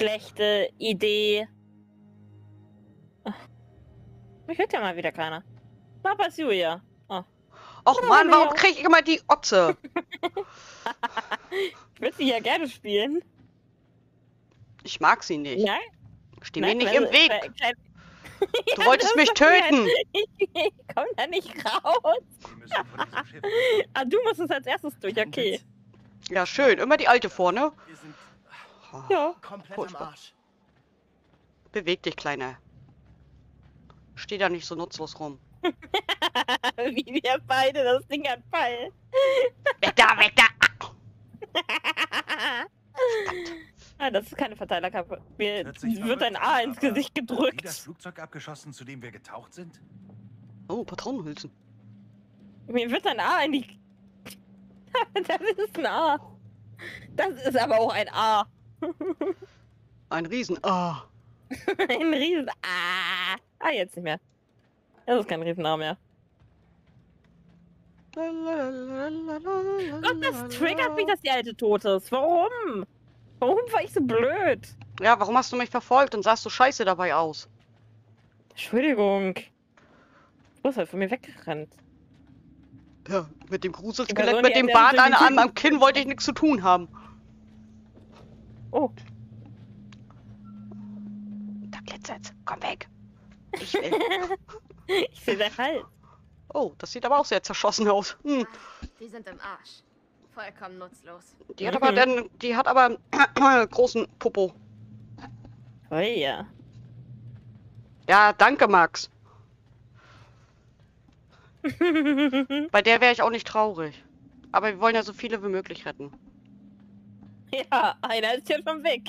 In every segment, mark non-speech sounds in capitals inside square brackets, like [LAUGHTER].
schlechte Idee. Ach, Mich hört ja mal wieder keiner. Papa ist Julia. Oh. Och Mann, warum ja. krieg ich immer die Otze? Ich würde sie ja gerne spielen. Ich mag sie nicht. Nein? Steh mir nicht weil- im Weg. weil- [LAUGHS] klein- Du [LAUGHS] Ja, wolltest mich töten. [LAUGHS] Ich komm da nicht raus. Ah, du musst es als erstes durch, okay. Ja, schön. Immer die alte vorne. Ja. komplett Furchtbar. am Arsch. Beweg dich, Kleiner. Steh da nicht so nutzlos rum. [LAUGHS] Wie wir beide das Ding anfallen. Weg da, weg da! ah, das ist keine Verteilerkappe. Mir wird ein A ins Gesicht Wie das gedrückt. Flugzeug abgeschossen, zu dem wir getaucht sind? Oh, Patronenhülsen. Mir wird ein A in die... [LAUGHS] das ist ein A. Das ist aber auch ein A. Ein Riesen. Ah. [LAUGHS] ein riesen A. Ah, jetzt nicht mehr. Das ist kein riesen A mehr. Gott, das triggert mich, dass die alte tot ist. Warum? Warum war ich so blöd? Ja, warum hast du mich verfolgt und sahst so scheiße dabei aus? Entschuldigung. Du bist halt von mir weggerannt. Ja, mit dem Gruselskelett, mit dem Bart an am Kinn wollte ich nichts zu tun haben. Oh, Da glitzert's. Komm weg. Ich will. [LAUGHS] ich sehe dein Hals. Oh, das sieht aber auch sehr zerschossen aus. Hm. Die sind im Arsch. Vollkommen nutzlos. Die hat Mhm. aber dann, die hat aber einen [CLEARS THROAT] großen Popo. Oh ja. Ja, danke, Max. [LAUGHS] Bei der wäre ich auch nicht traurig. Aber wir wollen ja so viele wie möglich retten. [LAUGHS] ja, einer ist ja schon weg.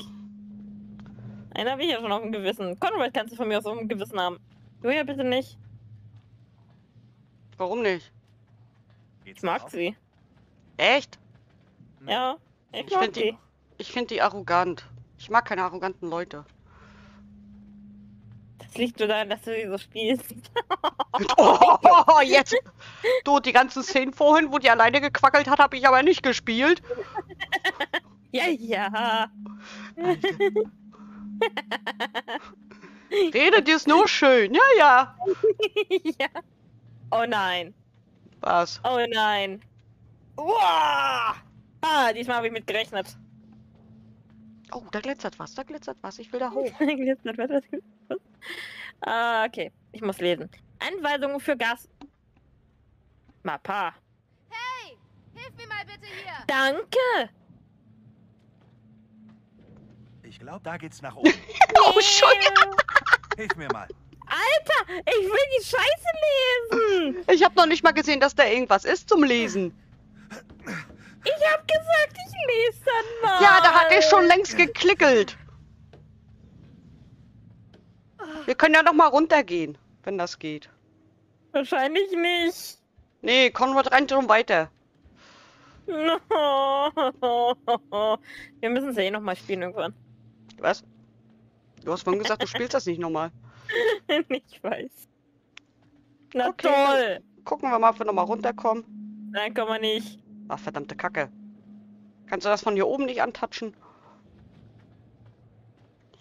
Einer habe ich ja schon auf dem Gewissen. Conrad kannst du von mir aus auf dem Gewissen haben. Julia, bitte nicht. Warum nicht? Geht's Ich mag sie. Echt? Ja, ich, Ich mag die- sie. Ich finde die arrogant. Ich mag keine arroganten Leute. Das liegt nur daran, dass du sie so spielst. [LAUGHS] [LAUGHS] Oh, jetzt. Du, die ganzen Szenen vorhin, wo die alleine gequackelt hat, habe ich aber nicht gespielt. Ja, ja. Redet ist nur schön. Ja, ja. ja. Oh nein. Was? Oh nein. Uah! Ah, diesmal habe ich mit gerechnet. Oh, da glitzert was, da glitzert was. Ich will da hoch. [LAUGHS] Glitzert, was, was, was? Ah, okay. Ich muss lesen. Anweisungen für Gas. Mappa. Hey! Hilf mir mal bitte hier! Danke! Ich glaube, da geht's nach [LAUGHS] oben. Oh, Entschuldigung. Hilf mir mal. Alter, ich will die Scheiße lesen! Ich habe noch nicht mal gesehen, dass da irgendwas ist zum Lesen. Ich hab gesagt, ich lese dann mal! Ja, da hatte ich schon längst geklickelt. Wir können ja noch mal runtergehen, wenn das geht. Wahrscheinlich nicht. Nee, Konrad rennt drum weiter. [LAUGHS] Wir müssen es ja eh nochmal spielen irgendwann. Was? Du hast vorhin gesagt, du spielst das nicht nochmal. [LAUGHS] ich weiß. Na Okay. toll! Gucken wir mal, ob wir nochmal runterkommen. Nein, kann man nicht. Ach, verdammte Kacke. Kannst du das von hier oben nicht antatschen?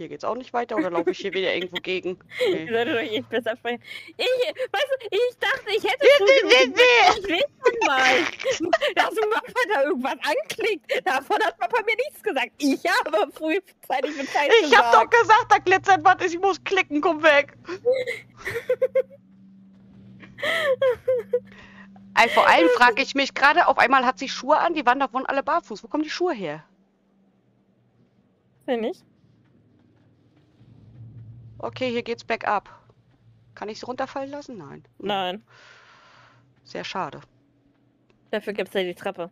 Hier geht's auch nicht weiter, oder laufe ich hier wieder irgendwo gegen? [LAUGHS] Ich Nee. sollte doch eh besser sprechen. Ich, weißt du, ich dachte, ich hätte nee, Ich dann mal. [LAUGHS] Dass Mappa da irgendwas anklickt. Davon hat Papa mir nichts gesagt. Ich habe frühzeitig Bescheid Ich hab doch gesagt. da glitzert was, ich muss klicken, komm weg. Ey, vor allem [LAUGHS] frage ich mich gerade, auf einmal hat sie Schuhe an, die waren davon alle barfuß. Wo kommen die Schuhe her? Weiß nicht. Okay, hier geht's bergab. Kann ich sie runterfallen lassen? Nein. Nein. Sehr schade. Dafür gibt's ja die Treppe.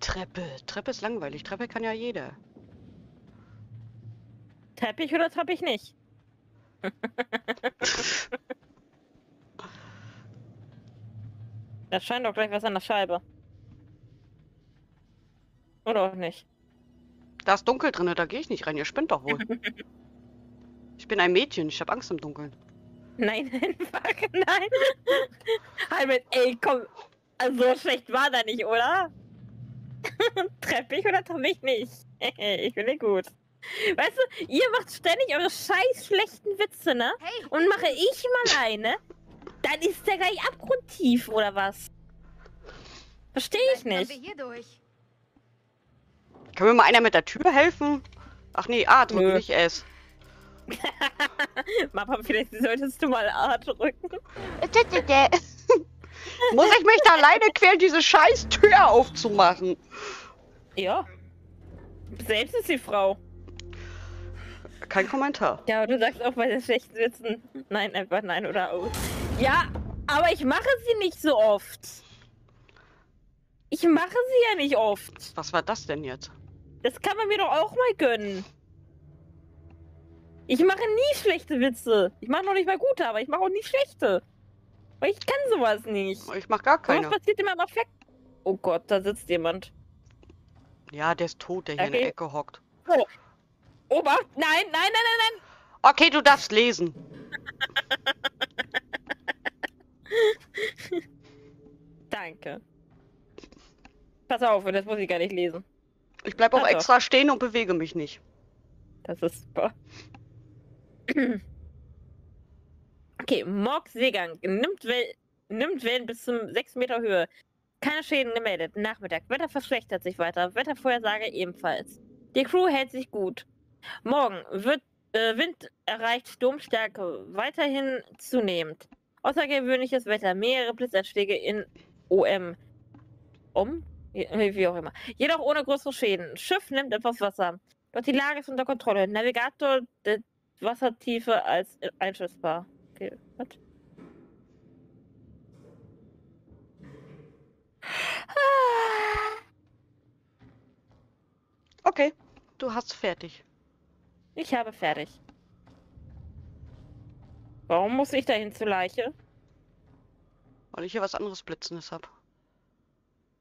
Treppe. Treppe ist langweilig. Treppe kann ja jeder. Teppich oder Teppich nicht? [LAUGHS] Da scheint doch gleich was an der Scheibe. Oder auch nicht. Da ist dunkel drin, da gehe ich nicht rein. Ihr spinnt doch wohl. [LAUGHS] Ich bin ein Mädchen, ich habe Angst im Dunkeln. Nein, [LAUGHS] einfach nein. Halbert, ey, komm. Also so schlecht war da nicht, oder? [LAUGHS] Treff ich oder treff ich nicht? ich finde gut. Weißt du, ihr macht ständig eure scheiß schlechten Witze, ne? Hey, Und mache ich mal eine, dann ist der gleich abgrundtief, oder was? Verstehe ich nicht. wir hier durch. Kann mir mal einer mit der Tür helfen? Ach nee, A, drück Nö. nicht S. [LAUGHS] Mama, vielleicht solltest du mal A drücken. [LAUGHS] Muss ich mich da alleine quälen, diese scheiß Tür aufzumachen? Ja. Selbst ist die Frau. Kein Kommentar. Ja, aber du sagst auch bei den schlechten Witzen nein, einfach nein oder aus. Ja, aber ich mache sie nicht so oft. Ich mache sie ja nicht oft. Was war das denn jetzt? Das kann man mir doch auch mal gönnen. Ich mache nie schlechte Witze. Ich mache noch nicht mal gute, aber ich mache auch nie schlechte. Weil ich kann sowas nicht. Ich mach gar keine. passiert immer perfekt. Oh Gott, da sitzt jemand. Ja, der ist tot, der hier in der Okay. Ecke hockt. Obacht! Nein, nein, nein, nein, nein! Okay, du darfst lesen. [LAUGHS] Danke. Pass auf, das muss ich gar nicht lesen. Ich bleib auch doch. extra stehen und bewege mich nicht. Das ist super. [CLEARS THROAT] Okay, Morg Seegang nimmt, Wel nimmt Wellen bis zum 6 Meter Höhe. Keine Schäden gemeldet. Nachmittag. Wetter verschlechtert sich weiter. Wettervorhersage ebenfalls. Die Crew hält sich gut. Morgen wird äh, Wind erreicht Sturmstärke weiterhin zunehmend. Außergewöhnliches Wetter. Mehrere Blitzeinschläge in OM. Um? Wie auch immer. Jedoch ohne größere Schäden. Schiff nimmt etwas Wasser. Doch die Lage ist unter Kontrolle. Navigator der Wassertiefe als einschätzbar. Okay, was? Ah, Okay, du hast fertig. Ich habe fertig. Warum muss ich dahin zur Leiche? Weil ich hier was anderes Blitzendes hab.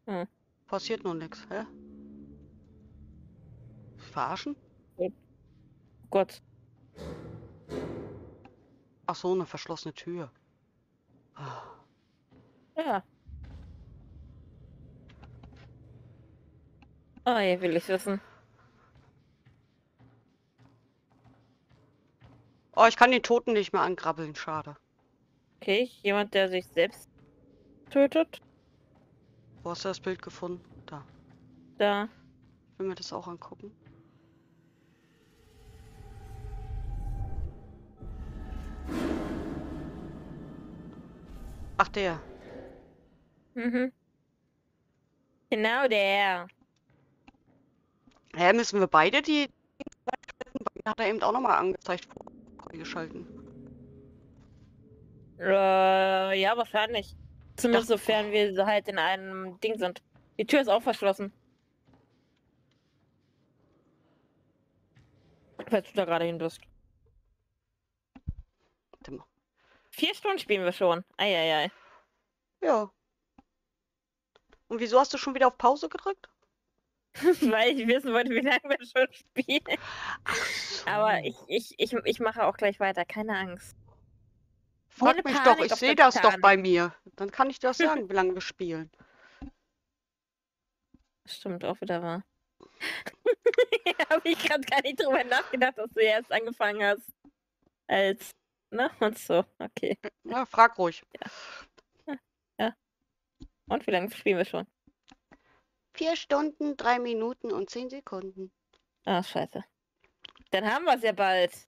Hm. Passiert noch nichts, hä? Verarschen? Oh Gott. Ach so, eine verschlossene Tür. Ah. Ja. Oh, je will ich wissen. Oh, ich kann den Toten nicht mehr angrabbeln, schade. Okay, jemand, der sich selbst tötet. Wo hast du das Bild gefunden? Da. Da. Ich will mir das auch angucken. Ach, der. Mhm. Genau der. Hä, müssen wir beide die... Hat er eben auch nochmal angezeigt, freigeschalten. Äh, ja, wahrscheinlich. Zumindest sofern wir so halt in einem Ding sind. Die Tür ist auch verschlossen. Falls du da gerade hin bist. Warte mal. Vier Stunden spielen wir schon. Eieiei. Ja. Und wieso hast du schon wieder auf Pause gedrückt? [LAUGHS] Weil ich wissen wollte, wie lange wir schon spielen. So. Aber ich, ich, ich, ich mache auch gleich weiter. Keine Angst. Frag ohne mich Panik doch, ich sehe das doch Panik. bei mir. Dann kann ich dir auch [LAUGHS] sagen, wie lange wir spielen. Stimmt, auch wieder wahr. [LAUGHS] Habe ich gerade gar nicht drüber nachgedacht, dass du erst angefangen hast. Als. Ne? Und so. Okay. Ja, frag ruhig. Und wie lange spielen wir schon? Vier Stunden, drei Minuten und zehn Sekunden. Ah, scheiße. Dann haben wir es ja bald.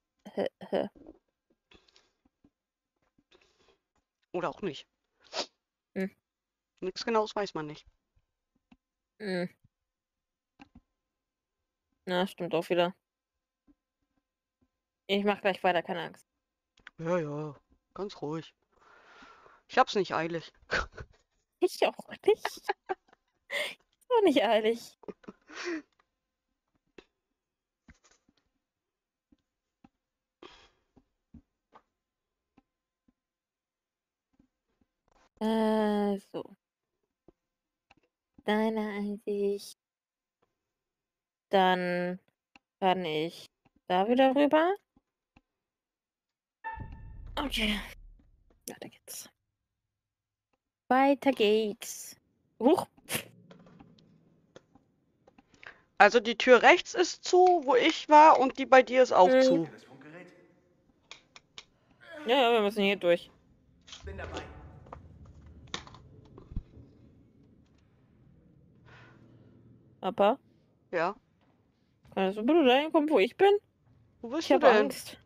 Oder auch nicht. Hm. Nichts Genaues weiß man nicht. Hm. Na, stimmt auch wieder. Ich mach gleich weiter, keine Angst. Ja, ja, ganz ruhig. Ich hab's nicht eilig. Ich auch nicht. [LAUGHS] Ist auch nicht eilig. [LAUGHS] Äh, so. Deine Einsicht. Dann kann ich da wieder rüber. Okay. Weiter geht's. Weiter geht's. Huch. Also die Tür rechts ist zu, wo ich war, und die bei dir ist auch Mhm. zu. Ja, ja, wir müssen hier durch. Bin dabei. Papa, Ja. kannst du bitte dahin kommen, wo ich bin? Wo bist Ich du denn? Angst.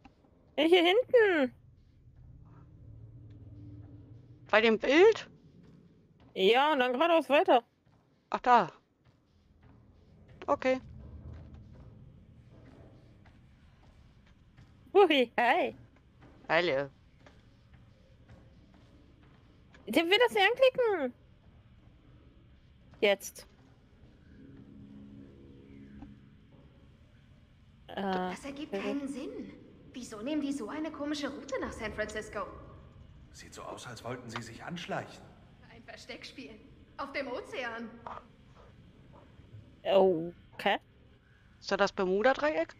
Ja, hier hinten. Bei dem Bild? Ja, und dann geradeaus weiter. Ach da. Okay. Hui, hi. Heile. Ich will das hier anklicken. Jetzt. Das ergibt keinen Sinn. Wieso nehmen die so eine komische Route nach San Francisco? Sieht so aus, als wollten sie sich anschleichen. Ein Versteckspiel. Auf dem Ozean. okay. Ist da das Bermuda-Dreieck?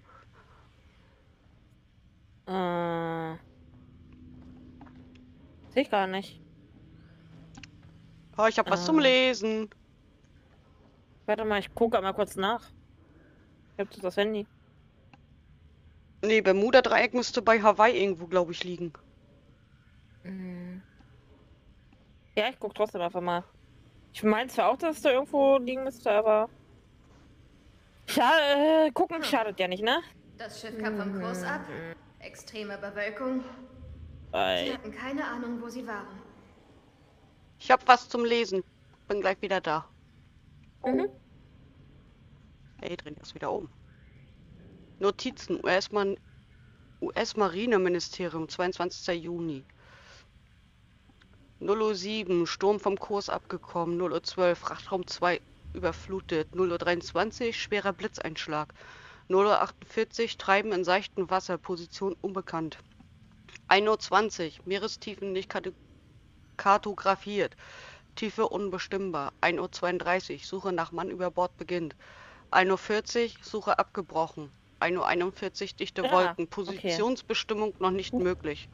Äh. Sehe ich gar nicht. Oh, ich hab was zum Ah. Lesen. Warte mal, ich gucke mal kurz nach. Ich hab das Handy. Nee, Bermuda-Dreieck müsste bei Hawaii irgendwo, glaube ich, liegen. Hm. Ja, ich guck trotzdem einfach mal. Ich meine zwar auch, dass es da irgendwo liegen müsste, aber. Schade, äh, gucken schadet ja nicht, ne? Das Schiff kam vom Kurs ab. Extreme Bewölkung. Sie Weil. hatten keine Ahnung, wo sie waren. Ich hab was zum Lesen. Bin gleich wieder da. Mhm. Hey, drehen das wieder um. Notizen. US-Marineministerium, 22. Juni. 0.07 Sturm vom Kurs abgekommen. 0.12 Frachtraum 2 überflutet. 0.23 schwerer Blitzeinschlag. 0.48 Treiben in seichtem Wasser. Position unbekannt. 1.20 Meerestiefen nicht kartografiert. Tiefe unbestimmbar. 1.32 Uhr, Suche nach Mann über Bord beginnt. 1.40 Uhr, Suche abgebrochen. 1.41 Uhr, dichte Ah, Wolken. okay. Positionsbestimmung noch nicht möglich.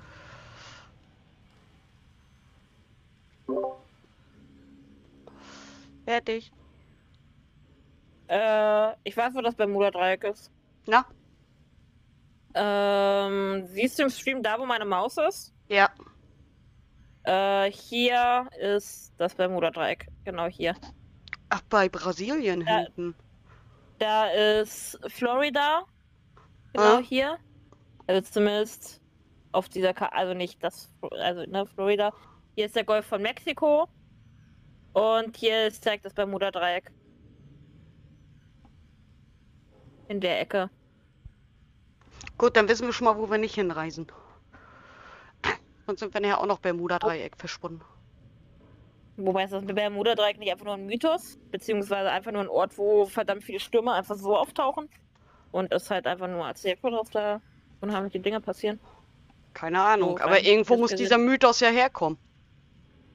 Fertig. Äh, ich weiß, wo das Bermuda-Dreieck ist. Na? Ähm, siehst du im Stream da, wo meine Maus ist? Ja. Äh, hier ist das Bermuda-Dreieck. Genau hier. Ach, bei Brasilien Ja. hinten. Da ist Florida. Genau Ah. hier. Also zumindest auf dieser Karte. Also nicht das. Also, ne, Florida. Hier ist der Golf von Mexiko. Und hier ist direkt das Bermuda-Dreieck. In der Ecke. Gut, dann wissen wir schon mal, wo wir nicht hinreisen. Sonst sind wir nachher auch noch Bermuda-Dreieck verschwunden. Wobei ist das Bermuda-Dreieck nicht einfach nur ein Mythos, beziehungsweise einfach nur ein Ort, wo verdammt viele Stürme einfach so auftauchen. Und es halt einfach nur erzählt wird, dass da unheimliche Dinge passieren. Keine Ahnung, So, aber irgendwo muss gesehen. dieser Mythos ja herkommen.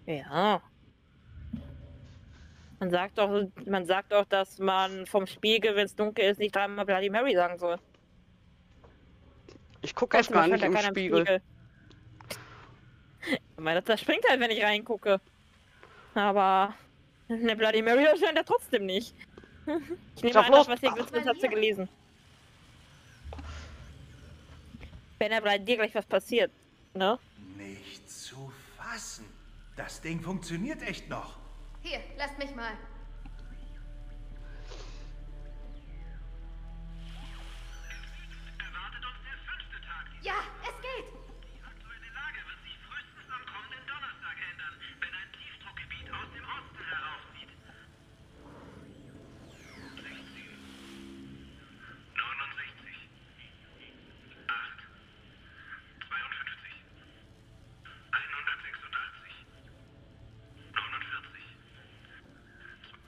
Ja. Man sagt doch, man sagt doch, dass man vom Spiegel, wenn es dunkel ist, nicht dreimal Bloody Mary sagen soll. Ich gucke erst gar nicht im Spiegel. Ich [LAUGHS] meine, das springt halt, wenn ich reingucke. Aber eine Bloody Mary erscheint er trotzdem nicht. [LAUGHS] Ich nehme an, was hier gelistet ist, hat sie gelesen. Wenn er bei dir gleich was passiert, ne? Nicht zu fassen. Das Ding funktioniert echt noch. Hier, lasst mich mal.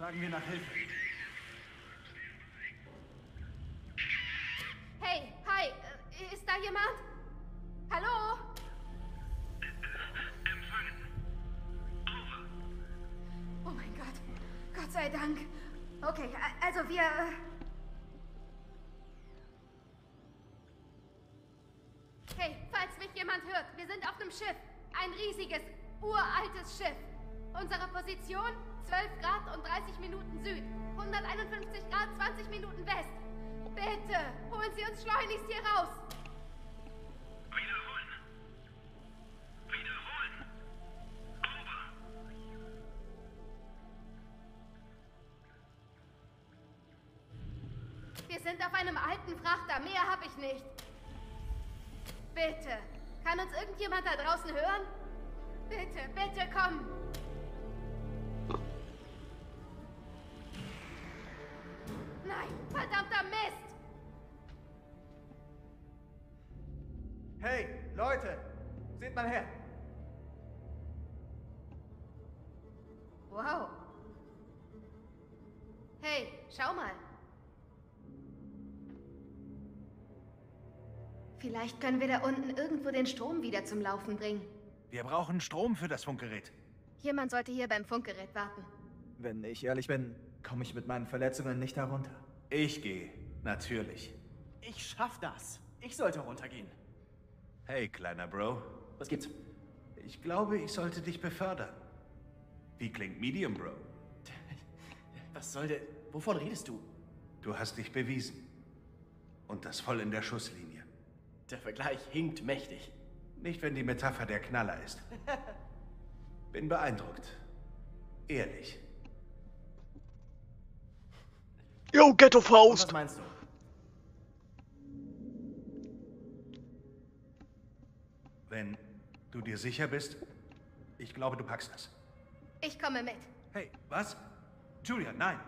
Fragen wir nach Hilfe. Hey, hi, äh, ist da jemand? Hallo? Empfangen. Oh mein Gott. Gott sei Dank. Okay, also wir. Da draußen hören? Bitte, bitte komm. Nein, verdammter Mist. Hey, Leute! Seht mal her! Vielleicht können wir da unten irgendwo den Strom wieder zum Laufen bringen. Wir brauchen Strom für das Funkgerät. Jemand sollte hier beim Funkgerät warten. Wenn ich ehrlich bin, komme ich mit meinen Verletzungen nicht herunter. Ich gehe, natürlich. Ich schaff das. Ich sollte runtergehen. Hey, kleiner Bro. Was gibt's? Ich glaube, ich sollte dich befördern. Wie klingt Medium, Bro? [LAUGHS] Was soll der... Wovon redest du? Du hast dich bewiesen. Und das voll in der Schusslinie. Der Vergleich hinkt mächtig. Nicht, wenn die Metapher der Knaller ist. [LAUGHS] Bin beeindruckt. Ehrlich. Yo, Ghetto Und Faust! was meinst du? Wenn du dir sicher bist, ich glaube, du packst das. Ich komme mit. Hey, was? Julia, nein.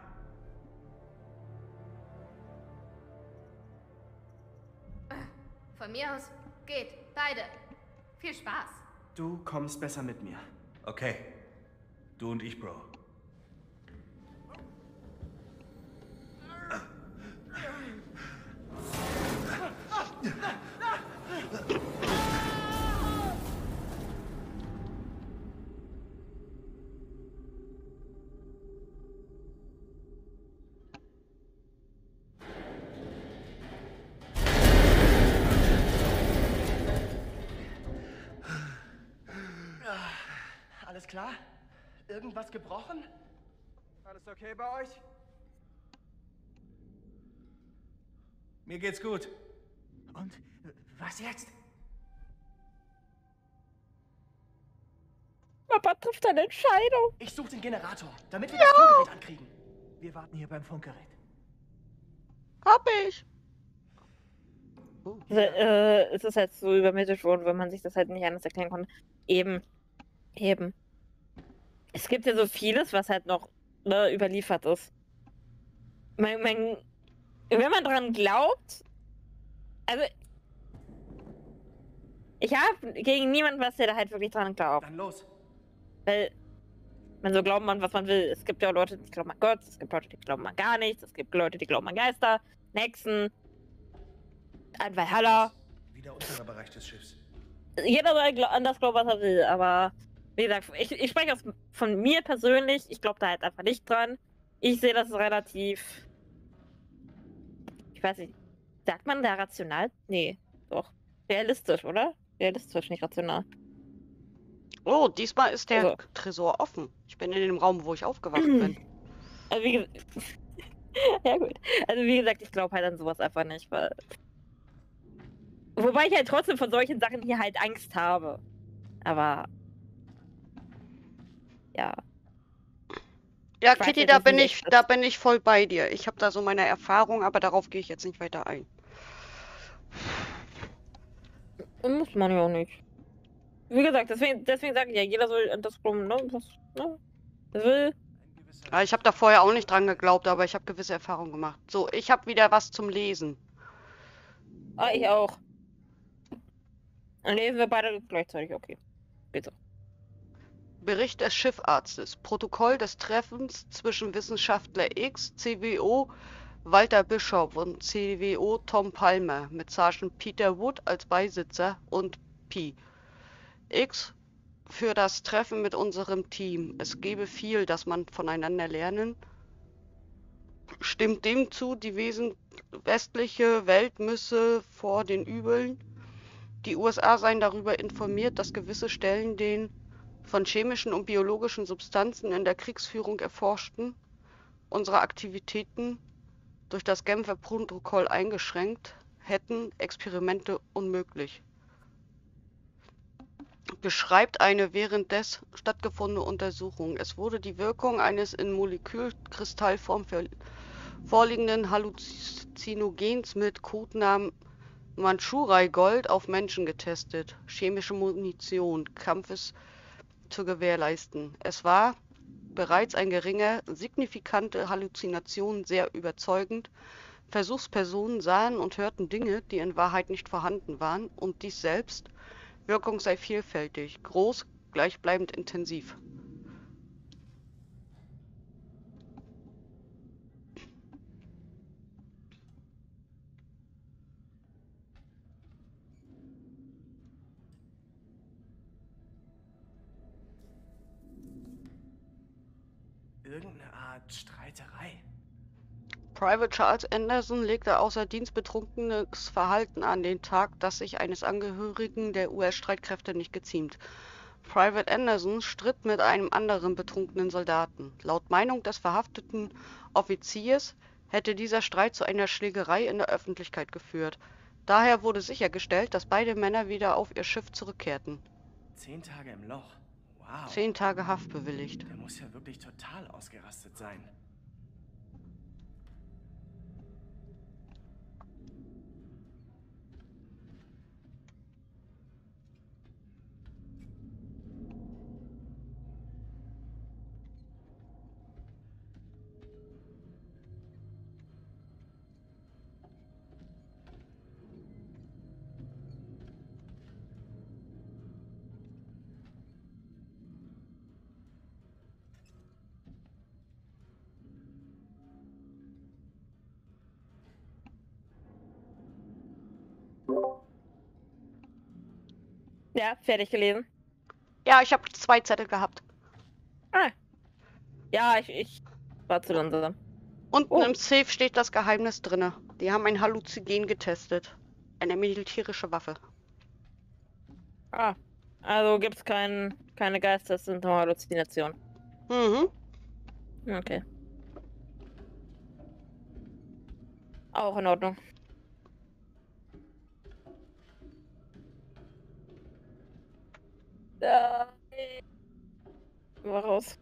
Von mir aus geht. Beide. Viel Spaß. Du kommst besser mit mir. Okay. Du und ich, Bro. Klar? Irgendwas gebrochen? Alles okay bei euch? Mir geht's gut. Und äh, was jetzt? Papa trifft eine Entscheidung. Ich suche den Generator, damit wir das Funkgerät ankriegen. Wir warten hier beim Funkgerät. Hab ich! Also, äh, es ist halt so übermittelt worden, wenn man sich das halt nicht anders erklären konnte. Eben. Eben. Es gibt ja so vieles, was halt noch ne, überliefert ist. Man, man, wenn man dran glaubt, also ich habe gegen niemanden was, der da halt wirklich dran glaubt. Dann los. Weil man so glauben man, was man will. Es gibt ja Leute, die glauben an Gott, es gibt Leute, die glauben an gar nichts, es gibt Leute, die glauben an Geister, Hexen, an Valhalla. Wieder unterer Bereich des Schiffs. Jeder soll an das glauben, was er will, aber wie gesagt, ich, ich spreche aus, von mir persönlich, ich glaube da halt einfach nicht dran. Ich sehe das relativ. Ich weiß nicht, sagt man da rational? Nee, doch. Realistisch, oder? Realistisch, nicht rational. Oh, diesmal ist der Also- Tresor offen. Ich bin in dem Raum, wo ich aufgewacht bin. [CLEARS THROAT] Also wie [LAUGHS] ja, gut. Also wie gesagt, ich glaube halt an sowas einfach nicht, weil. Wobei ich halt trotzdem von solchen Sachen hier halt Angst habe. Aber. Ja. Ja, weiß Kitty, da bin ich, das- da bin ich voll bei dir. Ich habe da so meine Erfahrung, aber darauf gehe ich jetzt nicht weiter ein. Muss man ja auch nicht. Wie gesagt, deswegen, deswegen sage ich ja, jeder soll das glauben, ne? Was, ne? Was will. Ja, ich habe da vorher auch nicht dran geglaubt, aber ich habe gewisse Erfahrungen gemacht. So, ich habe wieder was zum Lesen. Ah, ich auch. Dann lesen wir beide gleichzeitig, okay. Bitte. Bericht des Schiffarztes. Protokoll des Treffens zwischen Wissenschaftler X, CWO Walter Bischof und CWO Tom Palmer mit Sergeant Peter Wood als Beisitzer und Pi. X für das Treffen mit unserem Team. Es gebe viel, das man voneinander lernen. Stimmt dem zu, die Wesen westliche Welt müsse vor den Übeln. Die USA seien darüber informiert, dass gewisse Stellen den von chemischen und biologischen Substanzen in der Kriegsführung erforschten, unsere Aktivitäten durch das Genfer Protokoll eingeschränkt hätten Experimente unmöglich. Beschreibt eine währenddes stattgefundene Untersuchung. Es wurde die Wirkung eines in Molekülkristallform vorliegenden Halluzinogens mit Codenamen Mandschurei Gold auf Menschen getestet. Chemische Munition, Kampfes zu gewährleisten. Es war bereits ein geringer, signifikante Halluzination sehr überzeugend. Versuchspersonen sahen und hörten Dinge, die in Wahrheit nicht vorhanden waren, und dies selbst. Wirkung sei vielfältig, groß, gleichbleibend intensiv. Streiterei. Private Charles Anderson legte außer Dienst betrunkenes Verhalten an den Tag, das sich eines Angehörigen der US-Streitkräfte nicht geziemt. Private Anderson stritt mit einem anderen betrunkenen Soldaten. Laut Meinung des verhafteten Offiziers hätte dieser Streit zu einer Schlägerei in der Öffentlichkeit geführt. Daher wurde sichergestellt, dass beide Männer wieder auf ihr Schiff zurückkehrten. Zehn Tage im Loch. Wow. Zehn Tage Haft bewilligt. Der muss ja wirklich total ausgerastet sein. Ja, fertig gelesen. Ja, ich habe zwei Zettel gehabt. Ah. Ja, ich, ich war zu langsam. Unten Oh. im Safe steht das Geheimnis drinne. Die haben ein Halluzinogen getestet. Eine militärische Waffe. Ah. Also gibt's kein, keine Geister, es sind nur Halluzinationen. Mhm. Okay. Auch in Ordnung. Äh, Mal raus.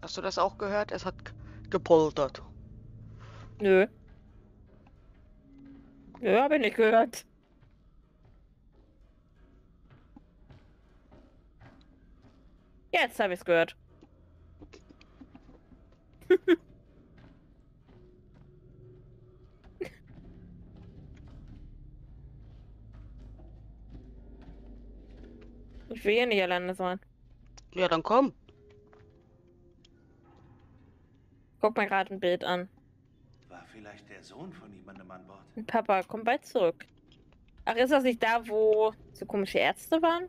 Hast du das auch gehört? Es hat gepoltert. Nö. Nö, hab ich nicht gehört. Jetzt hab ich's gehört. [LAUGHS] Ich will hier nicht alleine sein. Ja, dann komm. Guck mal gerade ein Bild an. War vielleicht der Sohn von jemandem an Bord? Papa, komm bald zurück. Ach, ist das nicht da, wo so komische Ärzte waren?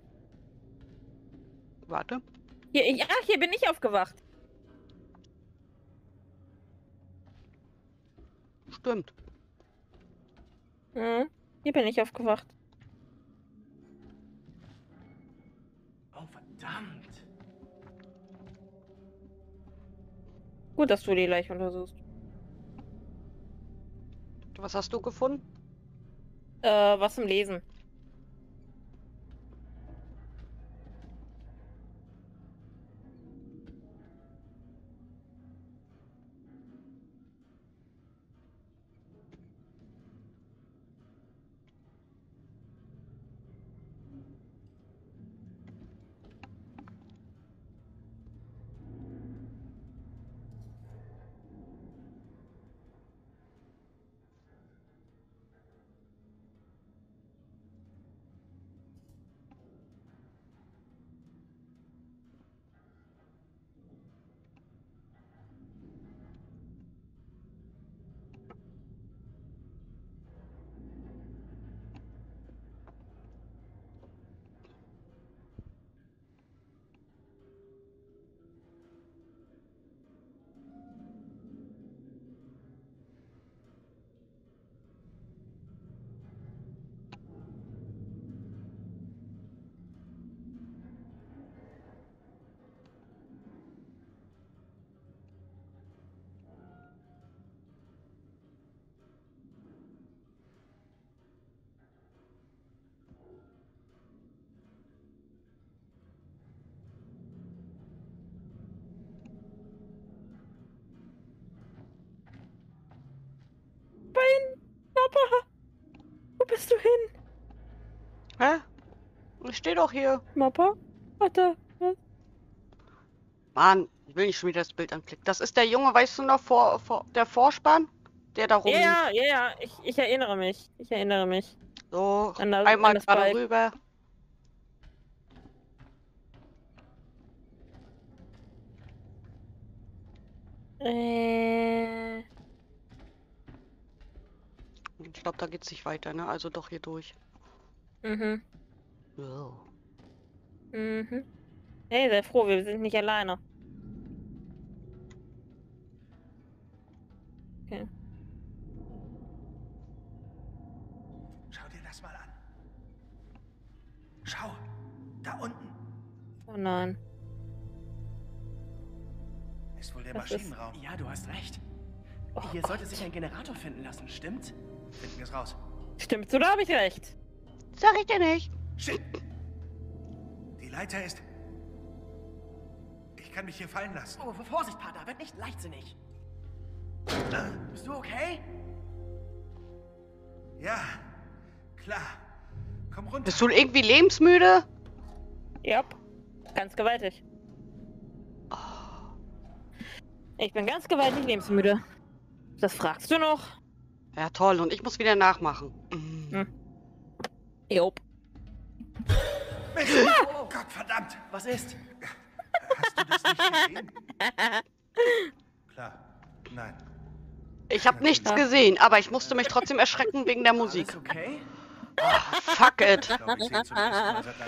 Warte. Hier, ich, ach, hier bin ich aufgewacht. Stimmt. Hm, hier bin ich aufgewacht. Verdammt. Gut, dass du die Leiche untersuchst. Was hast du gefunden? Äh, was zum Lesen. willst du hin? Hä? Ich stehe doch hier. Mappa? Warte. Mann, ich will nicht schon wieder das Bild anklicken. Das ist der Junge, weißt du noch, vor, vor der Vorspann? Der da rum. Ja, ja, ja, ich, ich erinnere mich. Ich erinnere mich. So, an der, einmal an gerade rüber. Äh. Glaube, da geht's nicht weiter, ne? Also doch hier durch. mhm. Ja. Mhm. Hey, sei froh, wir sind nicht alleine. Okay. Schau dir das mal an. Schau, da unten Oh nein. ist wohl der Das ist- Maschinenraum. Ja, du hast recht. Oh Hier Gott. sollte sich ein Generator finden lassen, stimmt? Finden wir es raus. Stimmt's oder habe ich recht? Sag ich dir nicht. Shit! Die Leiter ist. Ich kann mich hier fallen lassen. Oh, Vorsicht, Partner, werd nicht leichtsinnig. Ah, Bist du okay? Ja, klar. Komm runter. Bist du irgendwie lebensmüde? Ja. Ganz gewaltig. Ich bin ganz gewaltig lebensmüde. Das fragst du noch? Ja, toll. Und ich muss wieder nachmachen. Mm. Hm. Jop. Mist! Gott verdammt! Was ist? Hast du das nicht gesehen? [LAUGHS] Klar. Nein. Ich habe nichts gesehen, aber ich musste mich trotzdem erschrecken wegen der Musik. Alles okay? Fuck it. Ich glaube,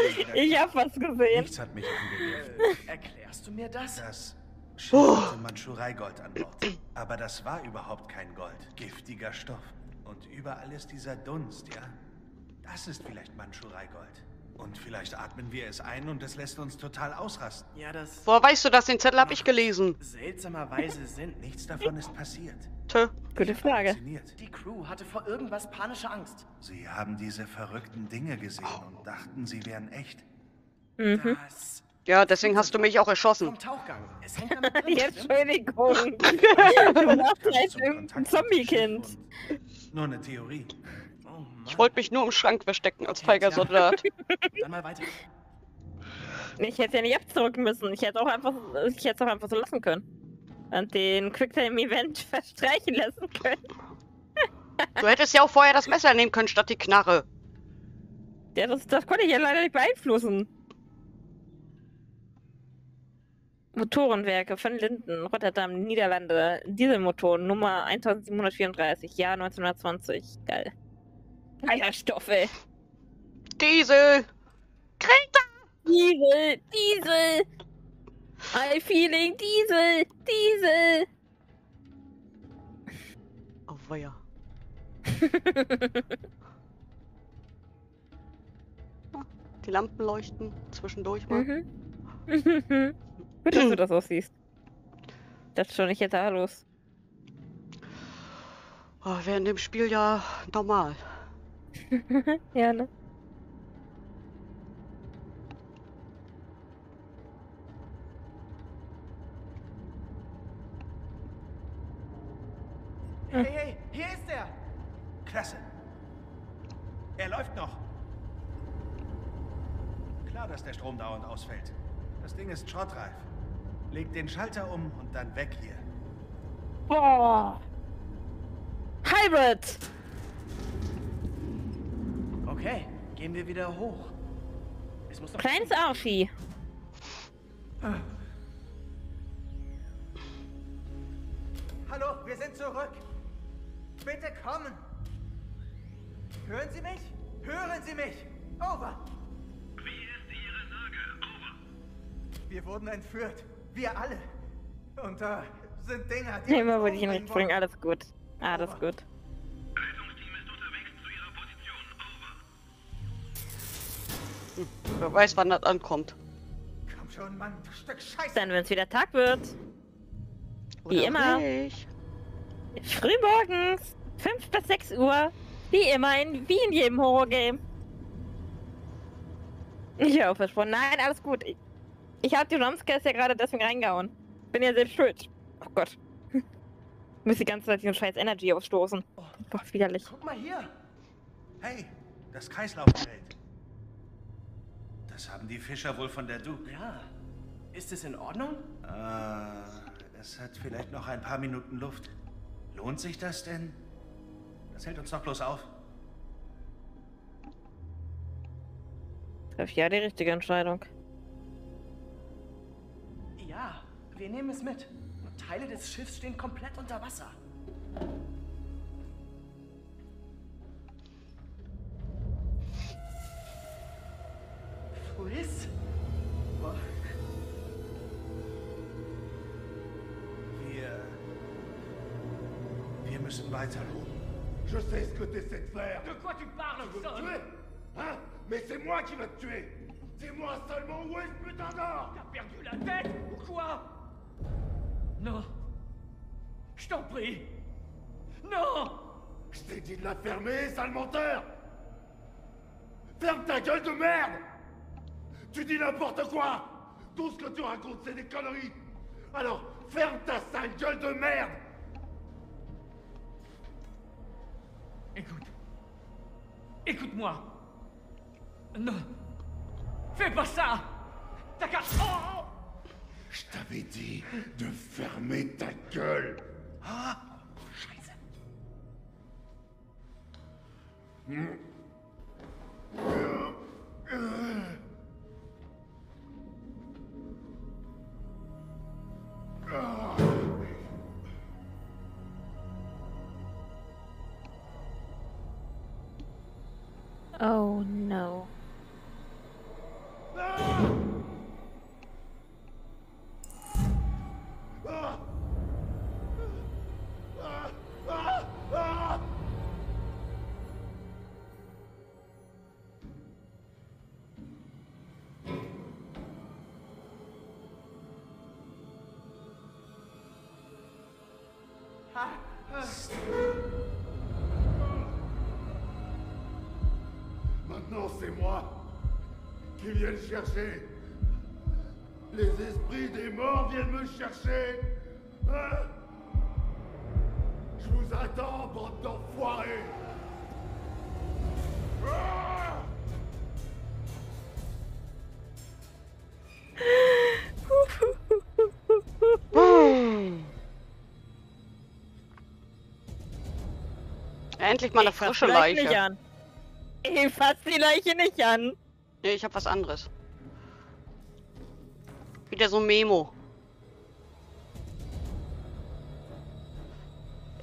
ich Ich hab was gesehen. Nichts hat mich angegriffen. Erklärst du mir das? Das Schiff Oh. Mandschurei-Gold an Bord. Aber das war überhaupt kein Gold. Giftiger Stoff. Und überall ist dieser Dunst, ja? Das ist vielleicht Mandschurei-Gold. Und vielleicht atmen wir es ein und es lässt uns total ausrasten. Ja, das Woher weißt du das? Den Zettel habe ich gelesen. seltsamerweise [LAUGHS] sind. Nichts davon ist passiert. Tö. Gute Frage. Die Crew hatte vor irgendwas panische Angst. Sie haben diese verrückten Dinge gesehen und dachten, sie wären echt. Mhm. Das Ja, deswegen hast du mich auch erschossen. stimmt? [LAUGHS] Entschuldigung. Du machst vielleicht irgendein Zombie-Kind. Nur eine Theorie. Oh. Ich wollte mich nur im Schrank verstecken als feiger Soldat. [LAUGHS] Dann mal weiter. Ich hätte ja nicht abdrücken müssen. Ich hätte auch einfach, ich hätte es auch einfach so lassen können. Und den Quicktime-Event [LAUGHS] verstreichen lassen können. Du hättest ja auch vorher das Messer nehmen können statt die Knarre. Ja, das, das konnte ich ja leider nicht beeinflussen. Motorenwerke von Linden, Rotterdam, Niederlande. Dieselmotoren, Nummer 1734, Jahr 1920. Geil. Geiler Stoff, ey. Diesel! Greta! Diesel, Diesel. I feeling Diesel, Diesel. Oh, [LAUGHS] weia. Die Lampen leuchten zwischendurch mal. Mhm. [LAUGHS] Gut, dass du [CLEARS THROAT] das aussiehst. Das ist schon nicht jetzt da los. Oh, Wäre in dem Spiel ja normal. [LAUGHS] ja, ne? Hey, hey, hier ist er! Klasse. Er läuft noch. Klar, dass der Strom dauernd ausfällt. Das Ding ist schrottreif. Leg den Schalter um und dann weg hier. Boah. Hybrid! Okay, gehen wir wieder hoch. Es muss noch. Kleines Arschi. Hallo, wir sind zurück! Bitte kommen! Hören Sie mich? Hören Sie mich! Over! Wie ist Ihre Lage? Over. Wir wurden entführt. Wir alle. Und da sind Dinger, die. Immer wurde ich Springen, wollen. alles gut. Alles gut. Over. Wer weiß, wann das ankommt. Komm schon, Mann, du Stück Scheiße! Dann, wenn es wieder Tag wird. Wie Oder immer. nicht? Frühmorgens. 5 bis 6 Uhr. Wie immer, in, wie in jedem Horrorgame. Ich auf versprochen. Nein, alles gut. Ich, ich habe die Jumpscares ja gerade deswegen reingehauen. Bin ja selbst schuld. Oh Gott. [LAUGHS] Muss die ganze Zeit diesen scheiß Energy ausstoßen. Boah, widerlich. Guck mal hier. Hey, das Kreislaufgerät. Das haben die Fischer wohl von der Duke. Ja. Ist es in Ordnung? Ah, es hat vielleicht noch ein paar Minuten Luft. Lohnt sich das denn? Das hält uns doch bloß auf. Treff ja die richtige Entscheidung. Ja, wir nehmen es mit. Und Teile des Schiffs stehen komplett unter Wasser. Frizz? Wir. Wir müssen weiter. Je sais ce que t'essaies de faire. De quoi tu parles, Tu veux me Son tuer Hein Mais c'est moi qui vais te tuer C'est moi seulement Où est ce putain d'or T'as perdu la tête ou quoi Non. Je t'en prie. Non Je t'ai dit de la fermer, sale menteur Ferme ta gueule de merde Tu dis n'importe quoi Tout ce que tu racontes, c'est des conneries Alors, ferme ta sale gueule de merde Écoute. Écoute-moi. Non. Fais pas ça T'as qu'à... Oh Je t'avais dit de fermer ta gueule Ah, Scheiße. Oh no. Maintenant, c'est moi qui viens chercher. Les esprits des morts viennent me chercher. Hein? Je vous attends, bande d'enfoirés. Ah Endlich mal eine Ich frische Leiche nicht an. Ich fass die Leiche nicht an. Nee, ich hab was anderes. Wieder so ein Memo.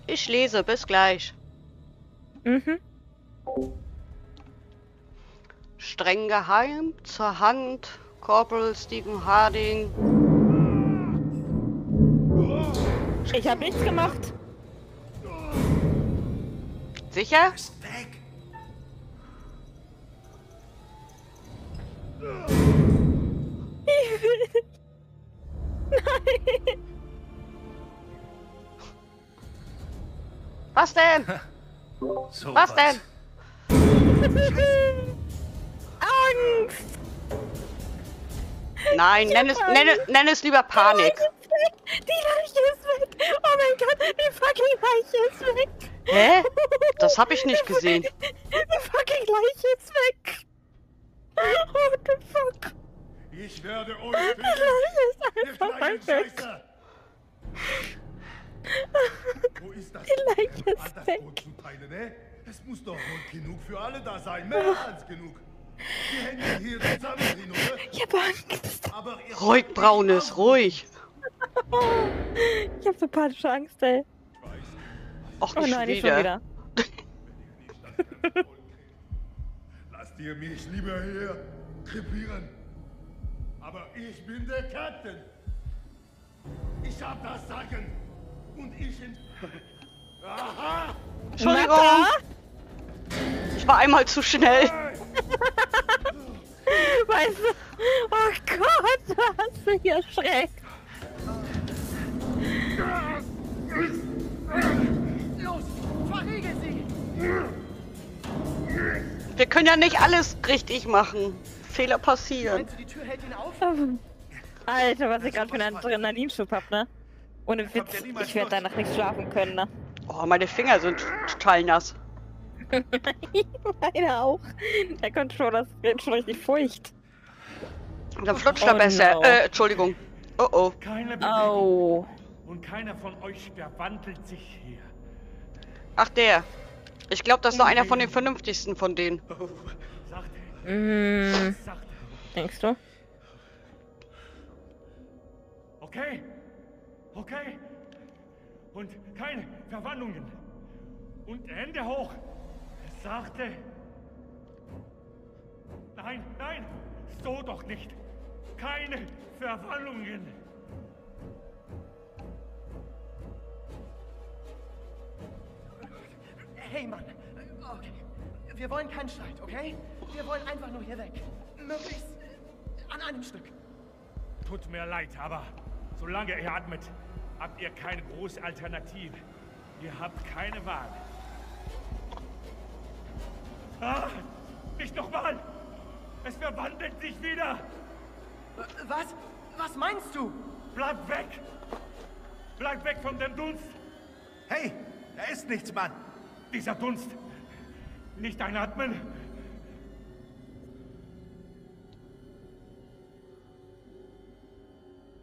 Ich lese, bis gleich. Mhm. Streng geheim, zur Hand, Corporal Stephen Harding. Ich hab nichts gemacht. Sicher? weg. [LAUGHS] Was denn? So Was denn? Angst! Nein, nenn es, nenn, nenn es lieber Panik. Die Leiche ist weg! Oh mein Gott, die fucking Leiche ist weg! Hä? Das hab ich nicht gesehen. Die fucking Leiche ist weg! What the fuck? Ich werde euch Die finden, Leiche ist einfach weg! Scheiße. Wo ist das? Die Leiche ist Anderswo weg. teilen, ne? Es muss doch wohl genug für alle da sein. Mehr als genug. Wir hängen hier zusammen drin, oder? Ich hab Angst! Aber ihr Ruhig, Braunes, ruhig. Ich hab so panische Angst, ey. Och, Oh nein, schon wieder. [LAUGHS] Lasst ihr mich lieber hier krepieren. Aber ich bin der Captain. Ich hab das Sagen. Und ich in... Aha! Entschuldigung. Na Ich war einmal zu schnell. [LAUGHS] Weißt du, oh Gott, hast du hier erschreckt. Wir können ja nicht alles richtig machen. Fehler passieren. [LAUGHS] Alter, was ich gerade für einen Adrenalinschub hab, ne? Ohne Witz, ich werde danach nicht schlafen können, ne? Oh, meine Finger sind total nass. [LAUGHS] Meine auch. Der Controller ist schon richtig feucht. Dann flutscht er Oh besser. no. Äh, Entschuldigung. Oh oh. Keine Bewegung. Au. Und keiner von euch verwandelt sich hier. Ach, der. Ich glaube, das ist einer von den vernünftigsten von denen. Er. Mm, er. denkst du? Okay. Okay. Und keine Verwandlungen. Und Hände hoch. Sagte. Nein, nein. So doch nicht. Keine Verwandlungen. Hey, Mann. Okay. Wir wollen keinen Streit, okay? Wir wollen einfach nur hier weg. Möglichst an einem Stück. Tut mir leid, aber solange ihr atmet, habt ihr keine große Alternative. Ihr habt keine Wahl. Ah, nicht nochmal! Es verwandelt sich wieder! Was? Was meinst du? Bleib weg! Bleib weg von dem Dunst! Hey, da ist nichts, Mann. Dieser Dunst! Nicht einatmen!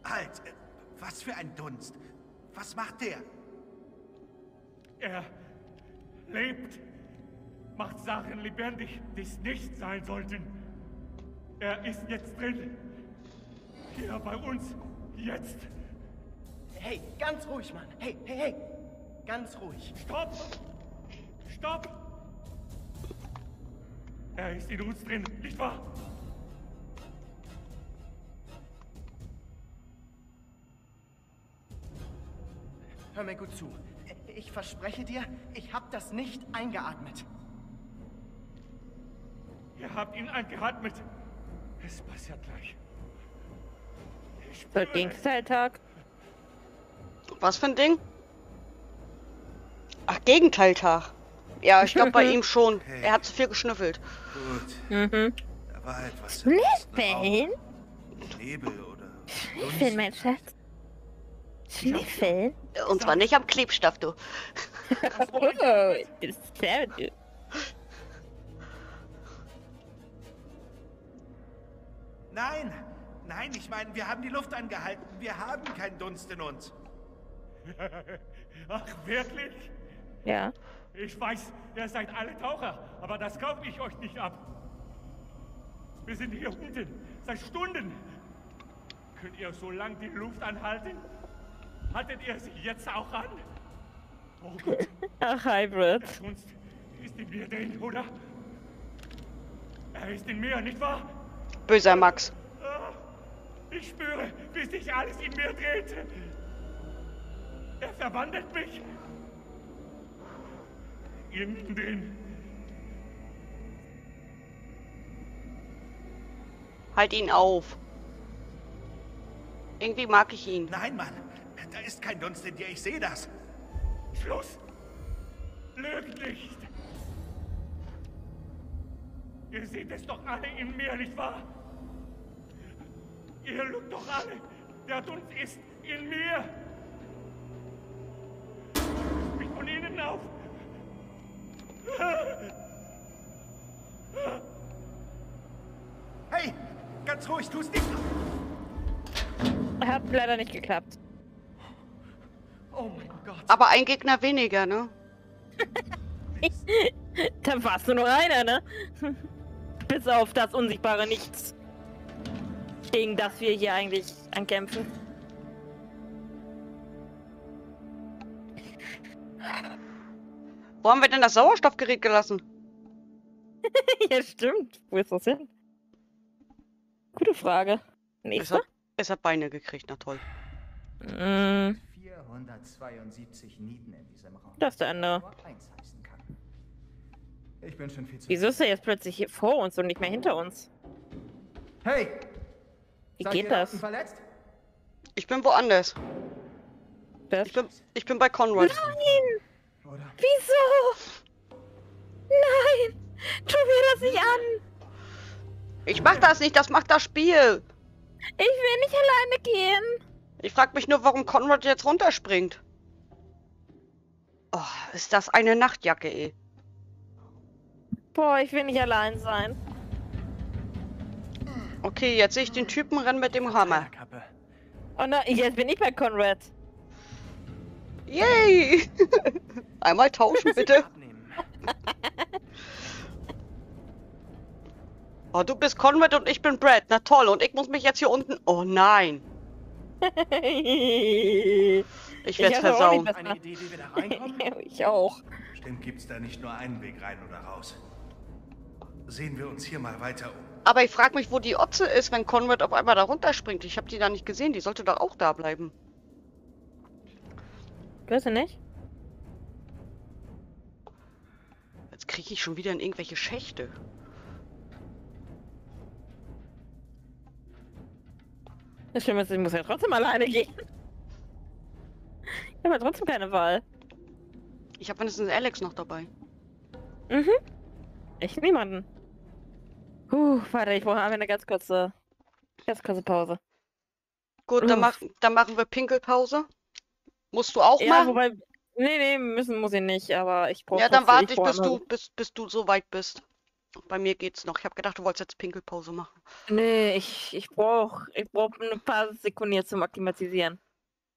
Halt, äh, was für ein Dunst. Was macht der? Er lebt, macht Sachen lebendig, die es nicht sein sollten. Er ist jetzt drin. Hier bei uns. Jetzt. Hey, ganz ruhig, Mann. Hey, hey, hey. Ganz ruhig. Stopp! Stopp! Er ist in uns drin, nicht wahr? Hör mir gut zu. Ich verspreche dir, ich hab das nicht eingeatmet. Ihr habt ihn eingeatmet. Es passiert gleich. Ich Wird spüre es. Gegenteiltag. Was für ein Ding? Ach, Gegenteiltag. Ja, ich glaube bei [LAUGHS] ihm schon. Okay. Er hat zu viel geschnüffelt. Gut, Mhm. da war etwas. im Schnüffeln? Nebel oder Schnüffeln, mein Schatz. Schnüffeln? Und zwar nicht am Klebstoff, du. Oh, [LAUGHS] das ist sehr gut. Nein, nein, ich meine, wir haben die Luft angehalten. Wir haben keinen Dunst in uns. [LAUGHS] Ach, wirklich? Ja. Ich weiß, ihr seid alle Taucher, aber das kaufe ich euch nicht ab. Wir sind hier unten seit Stunden. Könnt ihr so lange die Luft anhalten? Haltet ihr sie jetzt auch an? Oh Gott, [LAUGHS] Ach, Hybrid. Dunst ist in mir drin, oder? Er ist in mir, nicht wahr? Böser Max. Ah, Ich spüre, wie sich alles in mir dreht. Er verwandelt mich. Innen drin. Halt ihn auf. Irgendwie mag ich ihn. Nein, Mann, da ist kein Dunst in dir. Ich sehe das. Schluss! Lügt nicht! Ihr seht es doch alle in mir, nicht wahr? Ihr lügt doch alle! Der Dunst ist in mir! Mich von innen auf! Hey, ganz ruhig, tu's nicht. Hat leider nicht geklappt. Oh mein Gott. Aber ein Gegner weniger, ne? [LAUGHS] da warst du nur einer, ne? [LAUGHS] Bis auf das unsichtbare Nichts. Gegen das wir hier eigentlich ankämpfen. Wo haben wir denn das Sauerstoffgerät gelassen? [LAUGHS] ja, stimmt. Wo ist das hin? Gute Frage. Es Nächster? hat, es hat Beine gekriegt, na toll. Mm, 472 Nieten in diesem Raum. das ist der andere. Ich bin schon viel zu. Wieso ist er jetzt plötzlich hier vor uns und nicht mehr hinter uns? Hey! Wie seid geht ihr das? verletzt? Ich bin woanders. das? Ich bin, ich bin bei Conrad. Nein! Oder? Wieso? Nein! Tu mir das nicht an! Ich mach das nicht, das macht das Spiel. Ich will nicht alleine gehen! Ich frag mich nur, warum Conrad jetzt runterspringt. Oh, ist das eine Nachtjacke, eh. Boah, ich will nicht allein sein. Okay, jetzt sehe ich den Typen rennen mit dem Hammer. Kappe. Oh nein, jetzt bin ich bei Conrad. Yay! [LAUGHS] Einmal tauschen, bitte. Oh, du bist Conrad und ich bin Brad. Na toll, und ich muss mich jetzt hier unten... Oh nein. ich aber auch versauen. nicht Eine Idee, wie wir da reinkommen? [LAUGHS] ich auch. Bestimmt gibt's da nicht nur einen Weg rein oder raus. Sehen wir uns hier mal weiter um. Aber ich frage mich, wo die Otze ist, wenn Conrad auf einmal da runterspringt. Ich habe die da nicht gesehen. Die sollte doch auch da bleiben. Weißt du nicht? Jetzt kriege ich schon wieder in irgendwelche Schächte. Das Schlimme ist, ich muss ja trotzdem alleine gehen. Ich habe ja trotzdem keine Wahl. Ich habe wenigstens Alex noch dabei. Mhm. Ich niemanden. Puh, warte, ich brauche eine ganz kurze, ganz kurze Pause. Gut, dann, Uff. mach, dann machen wir Pinkelpause. Musst du auch Ja, machen? wobei. Nee, nee, müssen muss ich nicht, aber ich brauche Ja, dann warte ich, bis du, bis, bis du so weit bist. Bei mir geht's noch. Ich habe gedacht, du wolltest jetzt Pinkelpause machen. Nee, ich, ich brauche ich brauch ein paar Sekunden jetzt zum Akklimatisieren.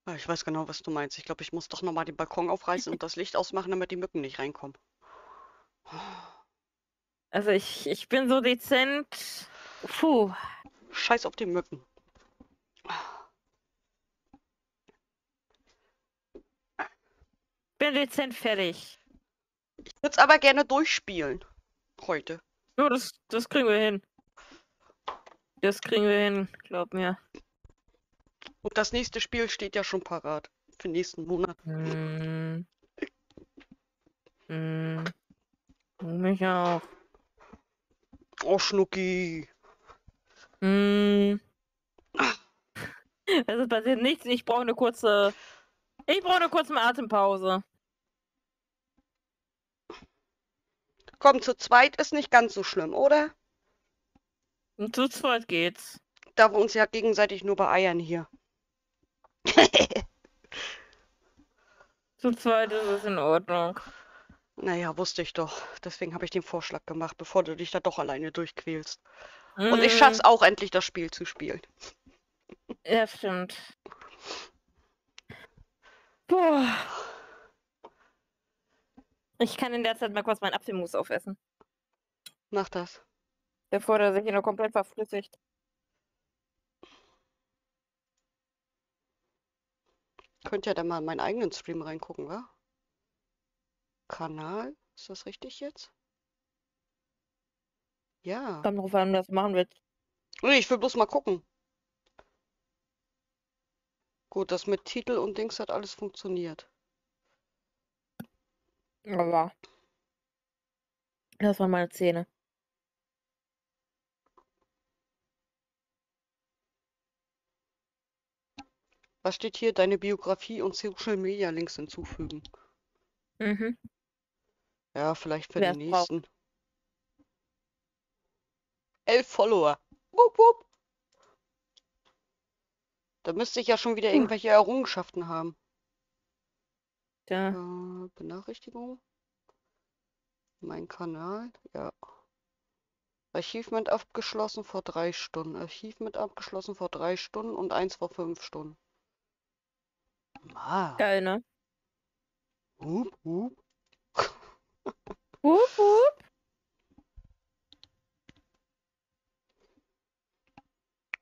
Ja, Ich weiß genau, was du meinst. Ich glaube, ich muss doch nochmal den Balkon aufreißen und das Licht ausmachen, damit die Mücken nicht reinkommen. Also ich, ich bin so dezent. Puh. Scheiß auf die Mücken. Bin dezent fertig. Ich würde es aber gerne durchspielen. Heute. Ja, das, das kriegen wir hin. Das kriegen wir hin, glaub mir. Und das nächste Spiel steht ja schon parat. Für nächsten Monat. Hm. Hm. Mich auch. Oh, Schnucki. Hm. Es passiert nichts. Ich brauche eine kurze. Ich brauche eine kurze Atempause. Komm, zu zweit ist nicht ganz so schlimm, oder? Und zu zweit geht's. Da wir uns ja gegenseitig nur beeiern hier. Zu zweit ist es in Ordnung. Naja, wusste ich doch. Deswegen habe ich den Vorschlag gemacht, bevor du dich da doch alleine durchquälst. Und ich Hm, schaff's auch endlich, das Spiel zu spielen. Ja, stimmt. [LAUGHS] Boah. Ich kann in der Zeit mal kurz meinen Apfelmus aufessen, Mach das. bevor der sich hier noch komplett verflüssigt. Könnt ja dann mal in meinen eigenen Stream reingucken, wa? Kanal? Ist das richtig jetzt? Ja. Kommt drauf an, was du machen willst. Nee, ich will bloß mal gucken. Gut, das mit Titel und Dings hat alles funktioniert. Aber. Das waren meine Zähne. Was steht hier? Deine Biografie und Social Media Links hinzufügen. Mhm. Ja, vielleicht für Wer den es braucht. nächsten. Elf Follower. Wupp, wupp. Da müsste ich ja schon wieder irgendwelche Errungenschaften haben. Ja. Äh, Benachrichtigung. Mein Kanal. Ja. Achievement abgeschlossen vor drei Stunden. Achievement abgeschlossen vor drei Stunden und eins vor fünf Stunden. Ah. Geil, ne? Hup, hup. [LAUGHS] Hup, hup.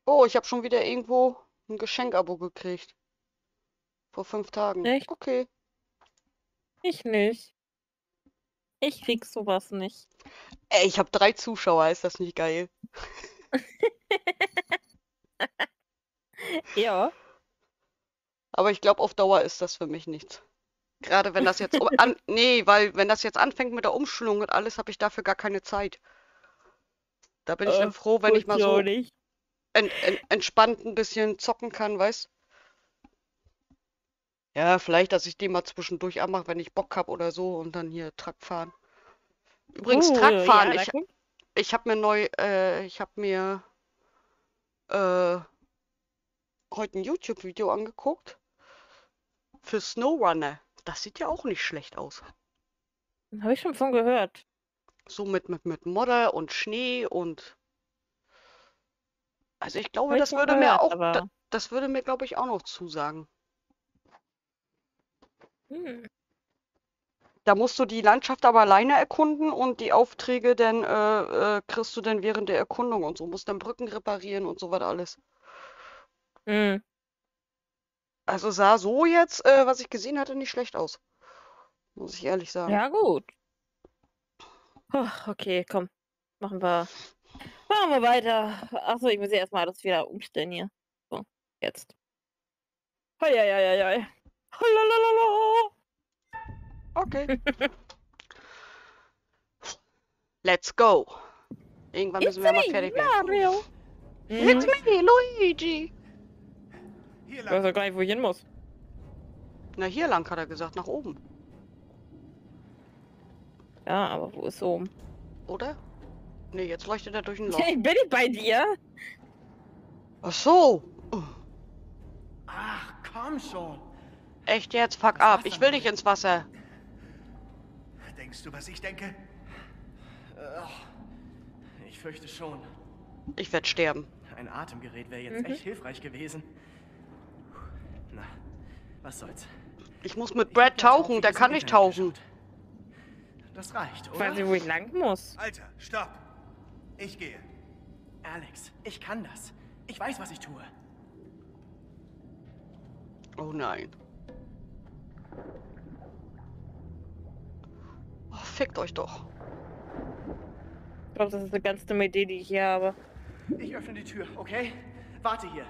Oh, ich habe schon wieder irgendwo ein Geschenkabo gekriegt. Vor fünf Tagen. Echt? Okay. Ich nicht. Ich krieg sowas nicht. Ey, ich habe drei Zuschauer. Ist das nicht geil? [LAUGHS] Ja. Aber ich glaube, auf Dauer ist das für mich nichts. Gerade wenn das jetzt an, [LAUGHS] nee, weil wenn das jetzt anfängt mit der Umschulung und alles, habe ich dafür gar keine Zeit. Da bin ich dann froh, wenn ich mal so nicht. en, en, entspannt ein bisschen zocken kann, weißt? Ja, vielleicht, dass ich den mal zwischendurch anmache, wenn ich Bock habe oder so und dann hier Truck fahren. Übrigens, Uh, Truck fahren, ja, da ich, kommt- ich habe mir neu, äh, ich habe mir äh, heute ein YouTube-Video angeguckt für SnowRunner. Das sieht ja auch nicht schlecht aus. Habe ich schon von gehört. So mit, mit, mit Modder und Schnee und Also ich glaube, ich das schon würde mir gehört, auch, aber- da, das würde mir, glaube ich, auch noch zusagen. Hm. Da musst du die Landschaft aber alleine erkunden und die Aufträge dann äh, äh, kriegst du dann während der Erkundung und so. Musst dann Brücken reparieren und so was alles. Hm. Also sah so jetzt, äh, was ich gesehen hatte, nicht schlecht aus. Muss ich ehrlich sagen. Ja, gut. Ach, okay, komm. Machen wir. Machen wir weiter. Achso, ich muss ja erstmal alles wieder umstellen hier. So, jetzt. Heieieiei. Halalala. Okay. [LAUGHS] Let's go. Irgendwann müssen wir mal fertig werden. Mario. It's Mhm. me, Luigi. Hier Ich weiß auch gar nicht, wo ich hin muss. Na, hier lang hat er gesagt, nach oben. Ja, aber wo ist oben? Oder? Nee, jetzt leuchtet er durch ein [LAUGHS] Loch. Ich bin nicht bei dir. Ach so. Ach, komm schon. Echt jetzt? Fuck ab. Ich will nicht ins Wasser. Denkst du, was ich denke? Äh, Ich fürchte schon. Ich werde sterben. Ein Atemgerät wäre jetzt echt hilfreich gewesen. Na, was soll's. Ich muss mit Ich Brad tauchen. Der kann nicht tauchen. Das reicht, Ich weiß nicht, oder? wo ich lang muss. Alter, stopp. Ich gehe. Alex, ich kann das. Ich weiß, was ich tue. Oh nein. Oh, fickt euch doch. Ich glaube, das ist eine ganz dumme Idee, die ich hier habe. Ich öffne die Tür, okay? Warte hier.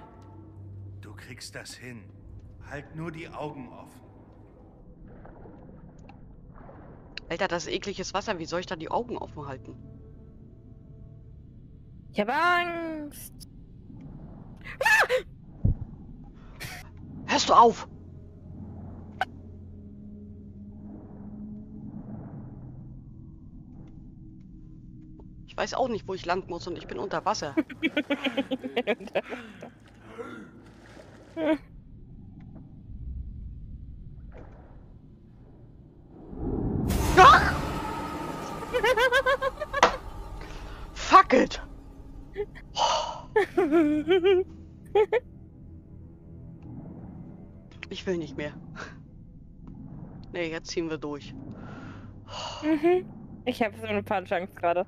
Du kriegst das hin. Halt nur die Augen offen. Alter, das ist ekliges Wasser. Wie soll ich da die Augen offen halten? Ich habe Angst. Hörst du auf? Weiß auch nicht, wo ich lang muss und ich bin unter Wasser. [LAUGHS] Fuck it! Ich will nicht mehr. Nee, jetzt ziehen wir durch. Mhm. Ich habe so eine Panchangst gerade.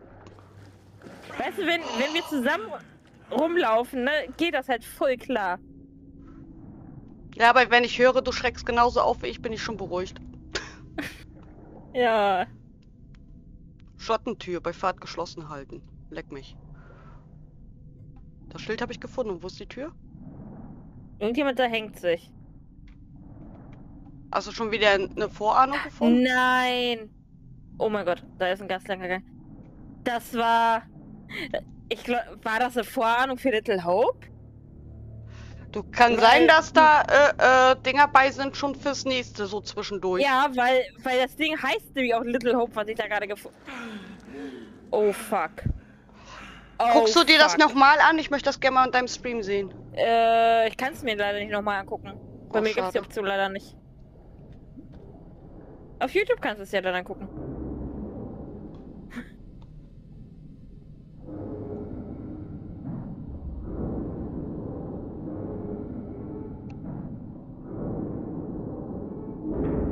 Weißt du, wenn, wenn wir zusammen rumlaufen, ne, geht das halt voll klar. Ja, aber wenn ich höre, du schreckst genauso auf wie ich, bin ich schon beruhigt. [LAUGHS] Ja. Schottentür bei Fahrt geschlossen halten. Leck mich. Das Schild habe ich gefunden. Und wo ist die Tür? Irgendjemand da hängt sich. Hast du schon wieder eine Vorahnung gefunden? Nein. Oh mein Gott, da ist ein ganz langer Gang. Das war. Ich glaube, war das eine Vorahnung für Little Hope? Du kann Weil- sein, dass da äh, äh, Dinger bei sind schon fürs nächste, so zwischendurch. Ja, weil, weil das Ding heißt nämlich auch Little Hope, was ich da gerade gefunden Oh fuck. Oh, Guckst du dir das fuck. nochmal an? Ich möchte das gerne mal in deinem Stream sehen. Äh, ich kann es mir leider nicht nochmal angucken. Bei Oh, mir gibt es die. Option leider nicht. Auf YouTube kannst du es ja dann angucken.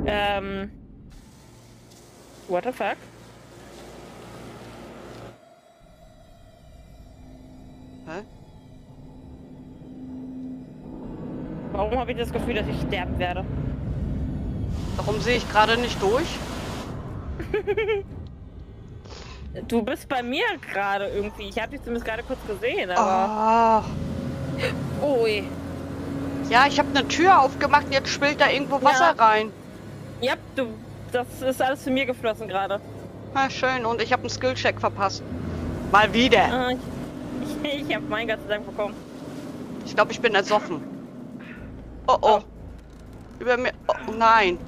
Ähm. What the fuck? Hä? Warum habe ich das Gefühl, dass ich sterben werde? Warum sehe ich gerade nicht durch? [LAUGHS] Du bist bei mir gerade irgendwie. Ich habe dich zumindest gerade kurz gesehen, aber. Ah. Ui. Ja, ich habe eine Tür aufgemacht und jetzt spült da irgendwo Wasser rein. Ja, du. Das ist alles zu mir geflossen gerade. Na schön, und ich habe einen Skillcheck verpasst. Mal wieder. Ah, ich [LAUGHS] ich, ich habe meinen Gott sei Dank bekommen. Ich glaube, ich bin ersoffen. Oh oh. Über mir. Oh nein.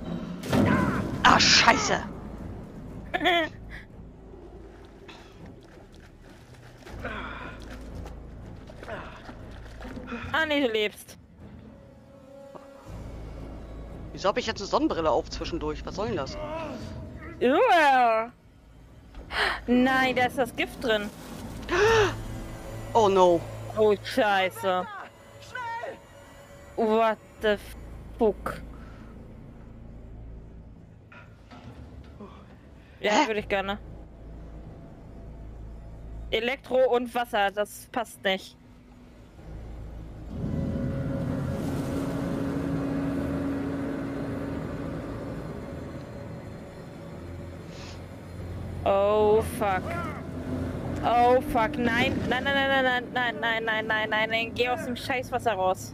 Ah, scheiße. [LAUGHS] Ah, nee, du lebst. Wieso habe ich jetzt eine Sonnenbrille auf zwischendurch? Was soll denn das? Uah. Nein, da ist das Gift drin. Oh no. Oh, scheiße. What the fuck? Ja, würde ich gerne. Elektro und Wasser, das passt nicht. Oh fuck. Oh fuck, nein, nein, nein, nein, nein, nein, nein, nein, nein, nein, nein, geh aus dem Scheißwasser raus.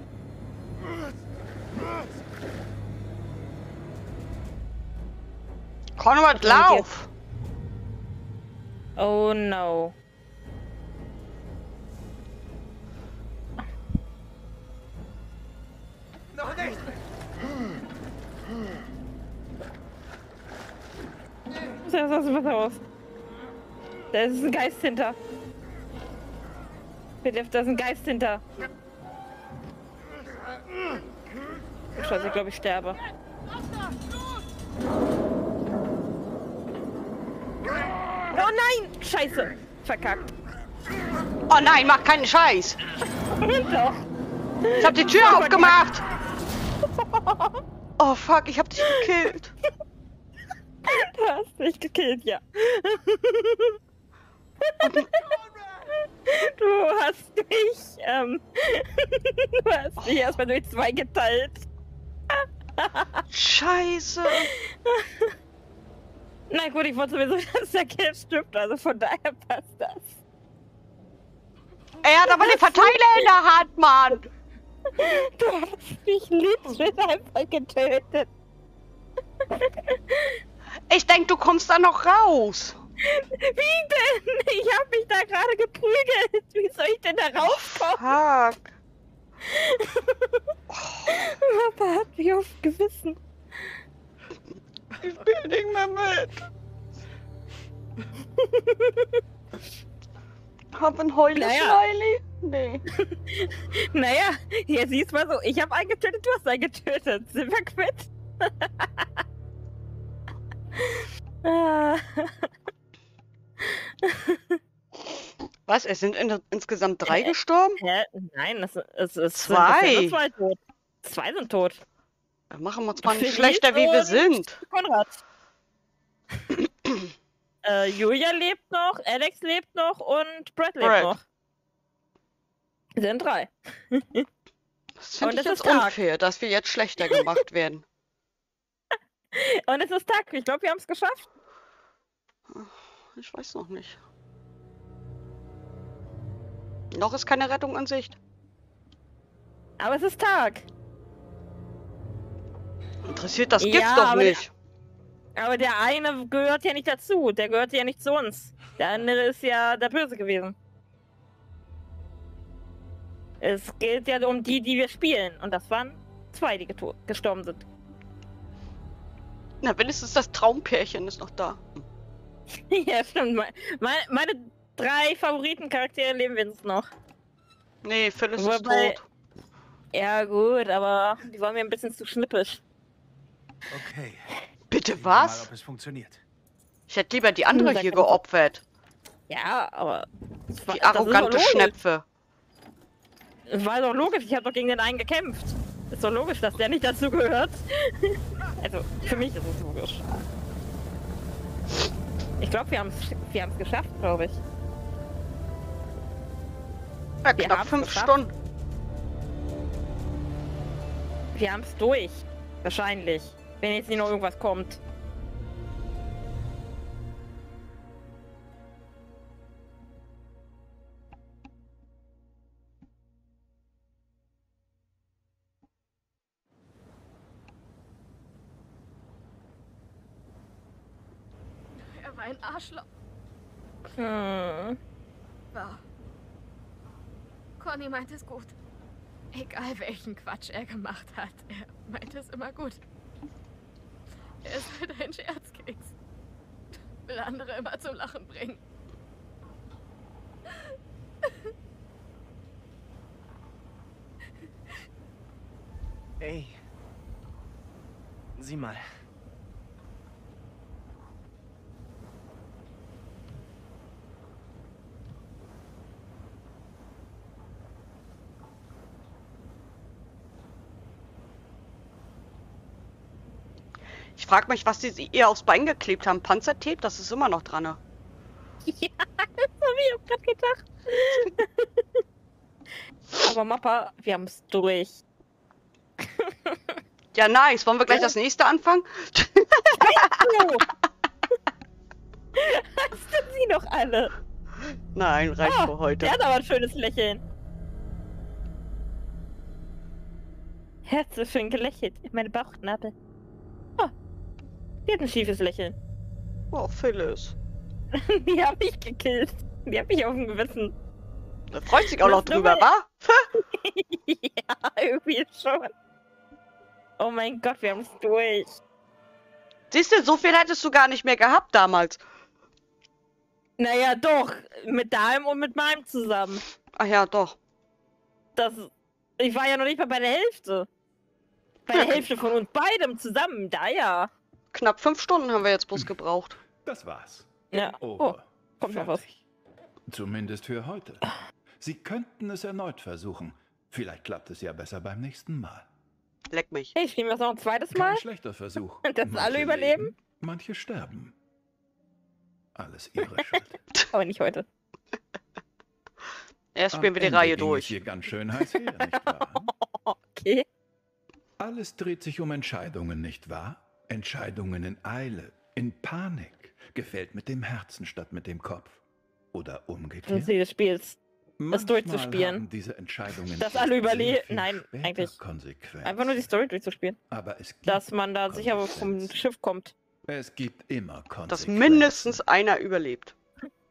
Konrad, lauf! Oh no. Muss erst aus dem Wasser raus. Da ist ein Geist hinter. Bitte, da ist ein Geist hinter. Scheiße, ich glaube, ich sterbe. Oh nein! Scheiße! Verkackt. Oh nein, mach keinen Scheiß! [LAUGHS] Doch. Ich hab die Tür aufgemacht! Oh fuck, ich hab dich gekillt. [LAUGHS] Du hast mich gekillt, ja. Du hast mich, ähm, du hast mich erstmal durch zwei geteilt. Scheiße. Na gut, ich wollte sowieso, [LAUGHS] dass der Kill stirbt, also von daher passt das. Er hat aber den Verteiler in der Hand, Mann. Du hast mich literally einfach getötet. Ich denk, du kommst da noch raus. Wie denn? Ich hab mich da gerade geprügelt. Wie soll ich denn da rauskommen? Fuck. Papa hat mich auf Gewissen. Ich will nicht mehr mit. Hab ein Heule Naja. Smiley? Nee. [LAUGHS] Naja, hier siehst mal so, ich habe einen getötet, du hast einen getötet. Sind wir quitt? [LAUGHS] Was? Es sind in, insgesamt drei gestorben? Hä? Nein, es, es, es Zwei. Sind, es sind nur zwei tot. Zwei sind tot. Dann machen wir uns mal nicht schlechter, wie wir sind. Konrad. [CLEARS THROAT] äh, Julia lebt noch, Alex lebt noch und Brad lebt Brad. noch. Sind drei. Das finde ich jetzt unfair, dass wir jetzt schlechter gemacht werden. Und es ist Tag. Ich glaube, wir haben es geschafft. Ich weiß noch nicht. Noch ist keine Rettung in Sicht. Aber es ist Tag. Interessiert das Ja, gibt's doch aber der- nicht. Aber der eine gehört ja nicht dazu. Der gehört ja nicht zu uns. Der andere ist ja der Böse gewesen. Es geht ja um die, die wir spielen. Und das waren zwei, die gestorben sind. Na, wenigstens das Traumpärchen ist noch da. [LAUGHS] ja, stimmt. Me- Meine, meine drei Favoritencharaktere leben wenigstens noch. Nee, Phyllis ist Wobei- tot. Ja, gut, aber die waren mir ein bisschen zu schnippisch. Okay. Bitte Sehen wir Mal, was? ob es funktioniert. Ich hätte lieber die andere Sag hier geopfert. Ja, aber. war- Die ist arrogante. Schnepfe. War doch logisch, ich habe doch gegen den einen gekämpft. Ist doch logisch, dass der nicht dazu gehört. [LAUGHS] also, für mich ist es logisch. Ich glaube, wir haben es wir haben's geschafft, glaube ich. Ja, Wir knapp fünf geschafft. Stunden. Wir haben es durch. Wahrscheinlich. Wenn jetzt nicht noch irgendwas kommt. Ein Arschloch. Hm. War. Conny meint es gut. Egal welchen Quatsch er gemacht hat, er meint es immer gut. Er ist halt ein Scherzkeks. Will andere immer zum Lachen bringen. Ey. Sieh mal. Frage mich, was die ihr aufs Bein geklebt haben. Panzertape? Das ist immer noch dran. Ne? [LAUGHS] Ja, das habe ich auch gerade gedacht. [LAUGHS] Aber Mappa, wir haben es durch. [LAUGHS] Ja, nice. Wollen wir gleich das nächste anfangen? Hast du sie noch alle? Nein, reicht Ah, für heute. Der hat aber ein schönes Lächeln. Herzlich schön gelächelt in meine Bauchnabel. Die hat ein schiefes Lächeln. Oh, Phyllis. [LAUGHS] Die hab ich gekillt. Die hab ich auf dem Gewissen. Da freut sich auch noch drüber, wa? [LAUGHS] ja, irgendwie schon. Oh mein Gott, wir haben es durch. Siehst du, so viel hättest du gar nicht mehr gehabt damals. Naja, doch. Mit deinem und mit meinem zusammen. Ach ja, doch. Das, ich war ja noch nicht mal bei der Hälfte. Bei der Hälfte von uns beidem zusammen, da ja. Knapp fünf Stunden haben wir jetzt bloß gebraucht. Das war's. Ja. Oh, kommt noch was. Zumindest für heute. Sie könnten es erneut versuchen. Vielleicht klappt es ja besser beim nächsten Mal. Leck mich. Hey, spielen wir es noch ein zweites Mal? Kein schlechter Versuch. [LAUGHS] Dass Manche alle überleben? leben, manche sterben. Alles ihre [LAUGHS] Schuld. Aber nicht heute. [LAUGHS] Erst Am spielen wir die Ende Reihe durch. hier ganz schön heiß her, nicht wahr? Okay. Alles dreht sich um Entscheidungen, nicht wahr? Entscheidungen in Eile, in Panik. Gefällt mit dem Herzen statt mit dem Kopf. Oder Das umgekehrt. Ziel des Spiels. Manchmal durchzuspielen. haben Diese Entscheidungen Dass alle sehr überle- viel Nein, eigentlich. Einfach nur die Story durchzuspielen. Aber es gibt, Dass man da sicher vom. Schiff kommt. es gibt immer Dass Konsequenzen. mindestens einer überlebt.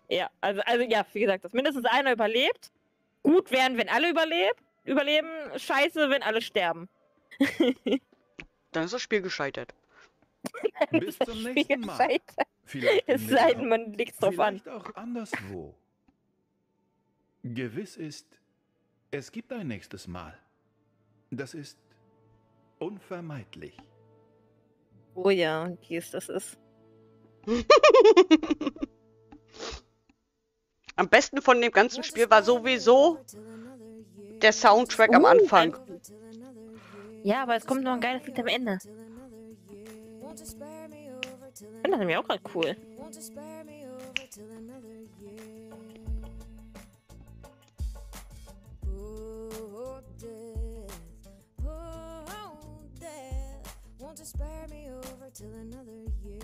Ja, also, also ja, wie gesagt, dass mindestens einer überlebt. Gut wären, wenn alle überlebt, überleben. Scheiße, wenn alle sterben. [LAUGHS] Dann ist das Spiel gescheitert. [LAUGHS] Bis zum nächsten Mal. gescheitert. Vielleicht Es sei denn, man legt drauf an. Vielleicht auch anderswo. Gewiss ist, es gibt ein nächstes Mal. Das ist unvermeidlich. Oh ja, wie es das ist. Am besten von dem ganzen Spiel war sowieso der Soundtrack am Uh, Anfang. Ja, aber es kommt noch ein geiles Lied am Ende. Finde das nämlich auch gerade cool. Death. Death. Won't you spare me over till another year?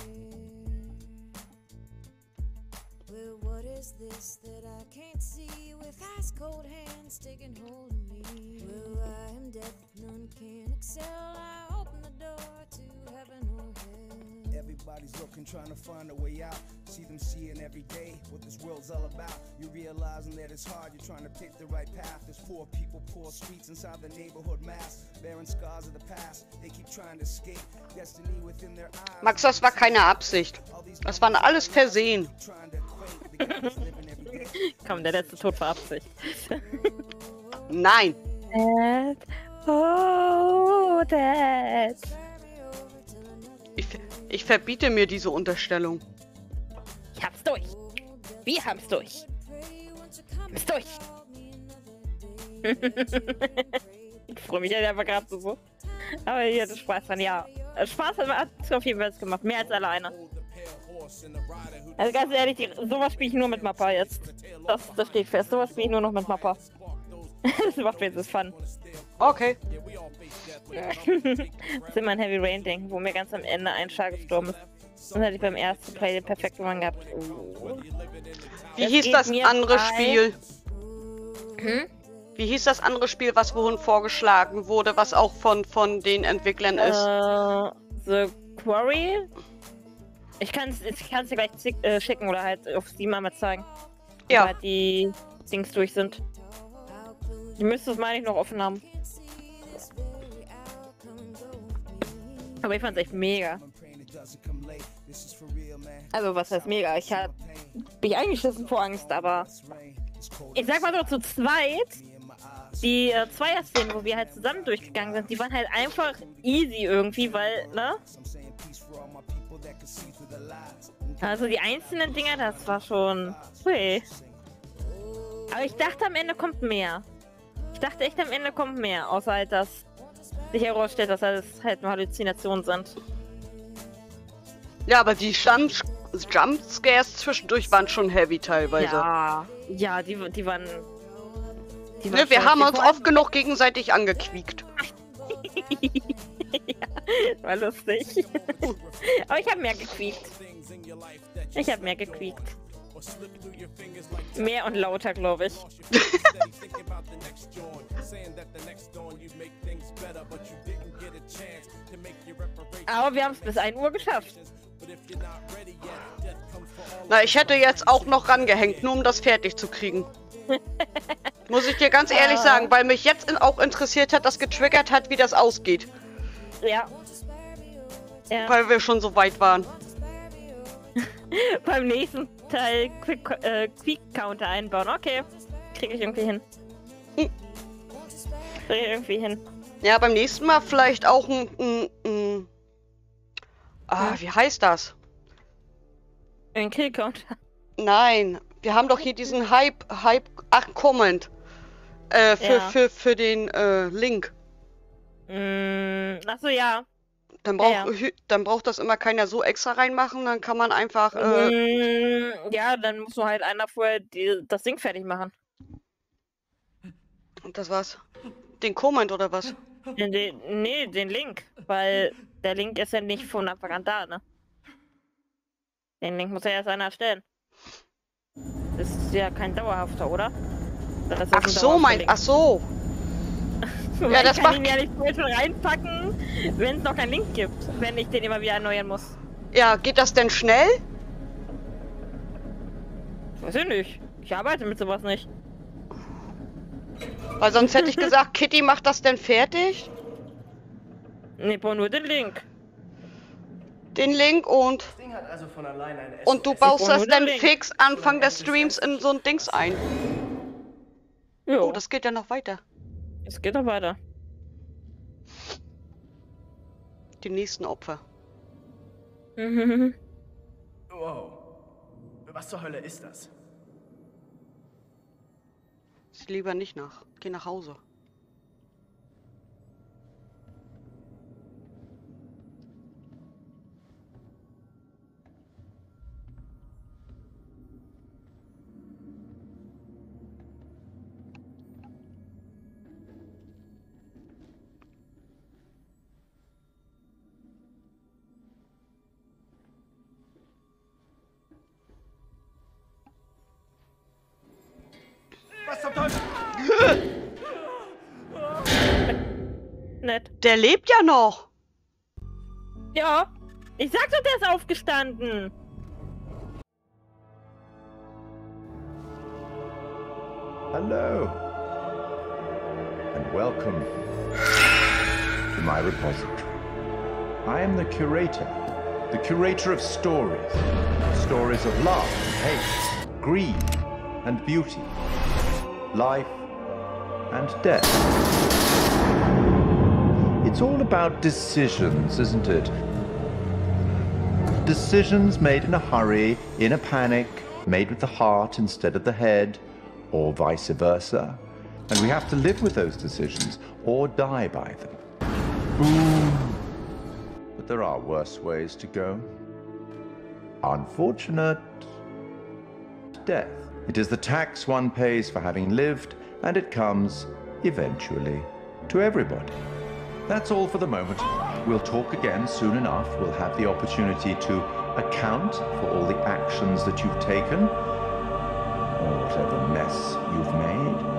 Well, what is this that I can't see with ice cold hands taking hold of me? Well, I am death, none can excel. I door to heaven or hell. Everybody's looking, trying to find a way out. See them seeing every day what this world's all about. You're realizing that it's hard, you're trying to pick the right path. There's poor people, poor streets inside the neighborhood mass. Bearing scars of the past, they keep trying to escape. Destiny within their eyes. Max, das war keine Absicht. Das war alles Versehen. [LAUGHS] Komm, der letzte Tod war Absicht. Nein. [LAUGHS] Oh, Dad. Ich, ich verbiete mir diese Unterstellung. Ich hab's durch. Wir haben's durch. Haben's durch. [LAUGHS] ich freue mich halt einfach gerade so. Aber ich hatte Spaß dran, ja. Spaß hat hat es auf jeden Fall gemacht. Mehr als alleine. Also ganz ehrlich, die, sowas spiele ich nur mit Mappa jetzt. Das, das steht fest. Sowas spiele ich nur noch mit Mappa. [LAUGHS] das macht mir jetzt Fun. Okay. Das ist immer ein Heavy Rain Ding, wo mir ganz am Ende ein Schar gestorben ist. Und hätte ich beim ersten Play den perfekten Run gehabt. Oh. Wie Das hieß das andere bei- Spiel? Hm? Wie hieß das andere Spiel, was vorhin vorgeschlagen wurde, was auch von, von den Entwicklern ist? Äh, The Quarry? Ich kann es ich kann's dir gleich zick- äh, schicken oder halt auf Steam einmal zeigen. Ja. Sobald die Dings durch sind. Die müsste es, meine ich, noch offen haben. Aber ich fand's echt mega. Also, was heißt mega? Ich hab mich eingeschissen vor Angst, aber ich sag mal so, zu zweit, die äh, Zweier-Szenen, wo wir halt zusammen durchgegangen sind, die waren halt einfach easy irgendwie, weil, ne? Also die einzelnen Dinger, das war schon. Hui. Aber ich dachte am Ende kommt mehr. Ich dachte echt am Ende kommt mehr, außer halt, dass sich herausstellt, dass das halt nur Halluzinationen sind. Ja, aber die Jump Jumpscares zwischendurch waren schon heavy teilweise. Ja, ja, die, die waren. Die Ne, wir schon- haben die uns oft genug gegenseitig angequiekt. [LAUGHS] ja, war lustig. [LAUGHS] Aber ich habe mehr gequiekt. Ich habe mehr gequiekt. Mehr und lauter, glaube ich. [LAUGHS] Aber wir haben es bis 1 Uhr geschafft. Na, ich hätte jetzt auch noch rangehängt, nur um das fertig zu kriegen. [LAUGHS] Muss ich dir ganz ehrlich Ah. sagen, weil mich jetzt auch interessiert hat, das getriggert hat, wie das ausgeht. Ja. Ja. Weil wir schon so weit waren. [LAUGHS] Beim nächsten Teil Quick, äh, Quick Counter einbauen. Okay. Kriege ich irgendwie hin. Hm. Kriege ich irgendwie hin. Ja, beim nächsten Mal vielleicht auch ein. ein, ein ah, wie heißt das? Ein Kill Counter. Nein, wir haben doch hier diesen Hype, Hype, ach, Comment. Äh, für, Ja. für, für den äh, Link. Mm, achso, ja. Dann braucht, Ja, ja. dann braucht das immer keiner so extra reinmachen, dann kann man einfach. Äh, Mm, ja, dann muss nur halt einer vorher die, das Ding fertig machen. Und das war's. Den Comment oder was? Den, den, nee, den Link. Weil der Link ist ja nicht von Anfang an da, ne? Den Link muss ja erst einer erstellen. Das ist ja kein dauerhafter, oder? Das ist Ach so, mein. Link. Ach so. [LAUGHS] Ja, das ich kann macht- ihn ja nicht vorher schon reinpacken, wenn es noch keinen Link gibt. Wenn ich den immer wieder erneuern muss. Ja, geht das denn schnell? Weiß ich nicht. Ich arbeite mit sowas nicht. Weil sonst hätte ich gesagt, [LAUGHS] Kitty macht das denn fertig? Nee, brauche nur den Link. Den Link und. Das Ding hat also Und du baust brauch das dann fix Anfang des Streams in so ein Dings ein. Jo, Oh, das geht ja noch weiter. es geht doch weiter. Die nächsten Opfer. Mhm. Wow. Was zur Hölle ist das? Lieber nicht nach. Geh nach Hause. Der lebt ja noch. Ja. Ich sag doch, der ist aufgestanden. Hello. And welcome to my repository. I am the curator, the curator of stories. Stories of love and hate, greed and beauty, life and death. It's all about decisions, isn't it? Decisions made in a hurry, in a panic, made with the heart instead of the head, or vice versa. And we have to live with those decisions or die by them. Boom. But there are worse ways to go. Unfortunate death. It is the tax one pays for having lived, and it comes, eventually, to everybody. That's all for the moment. We'll talk again soon enough. We'll have the opportunity to account for all the actions that you've taken, or whatever mess you've made.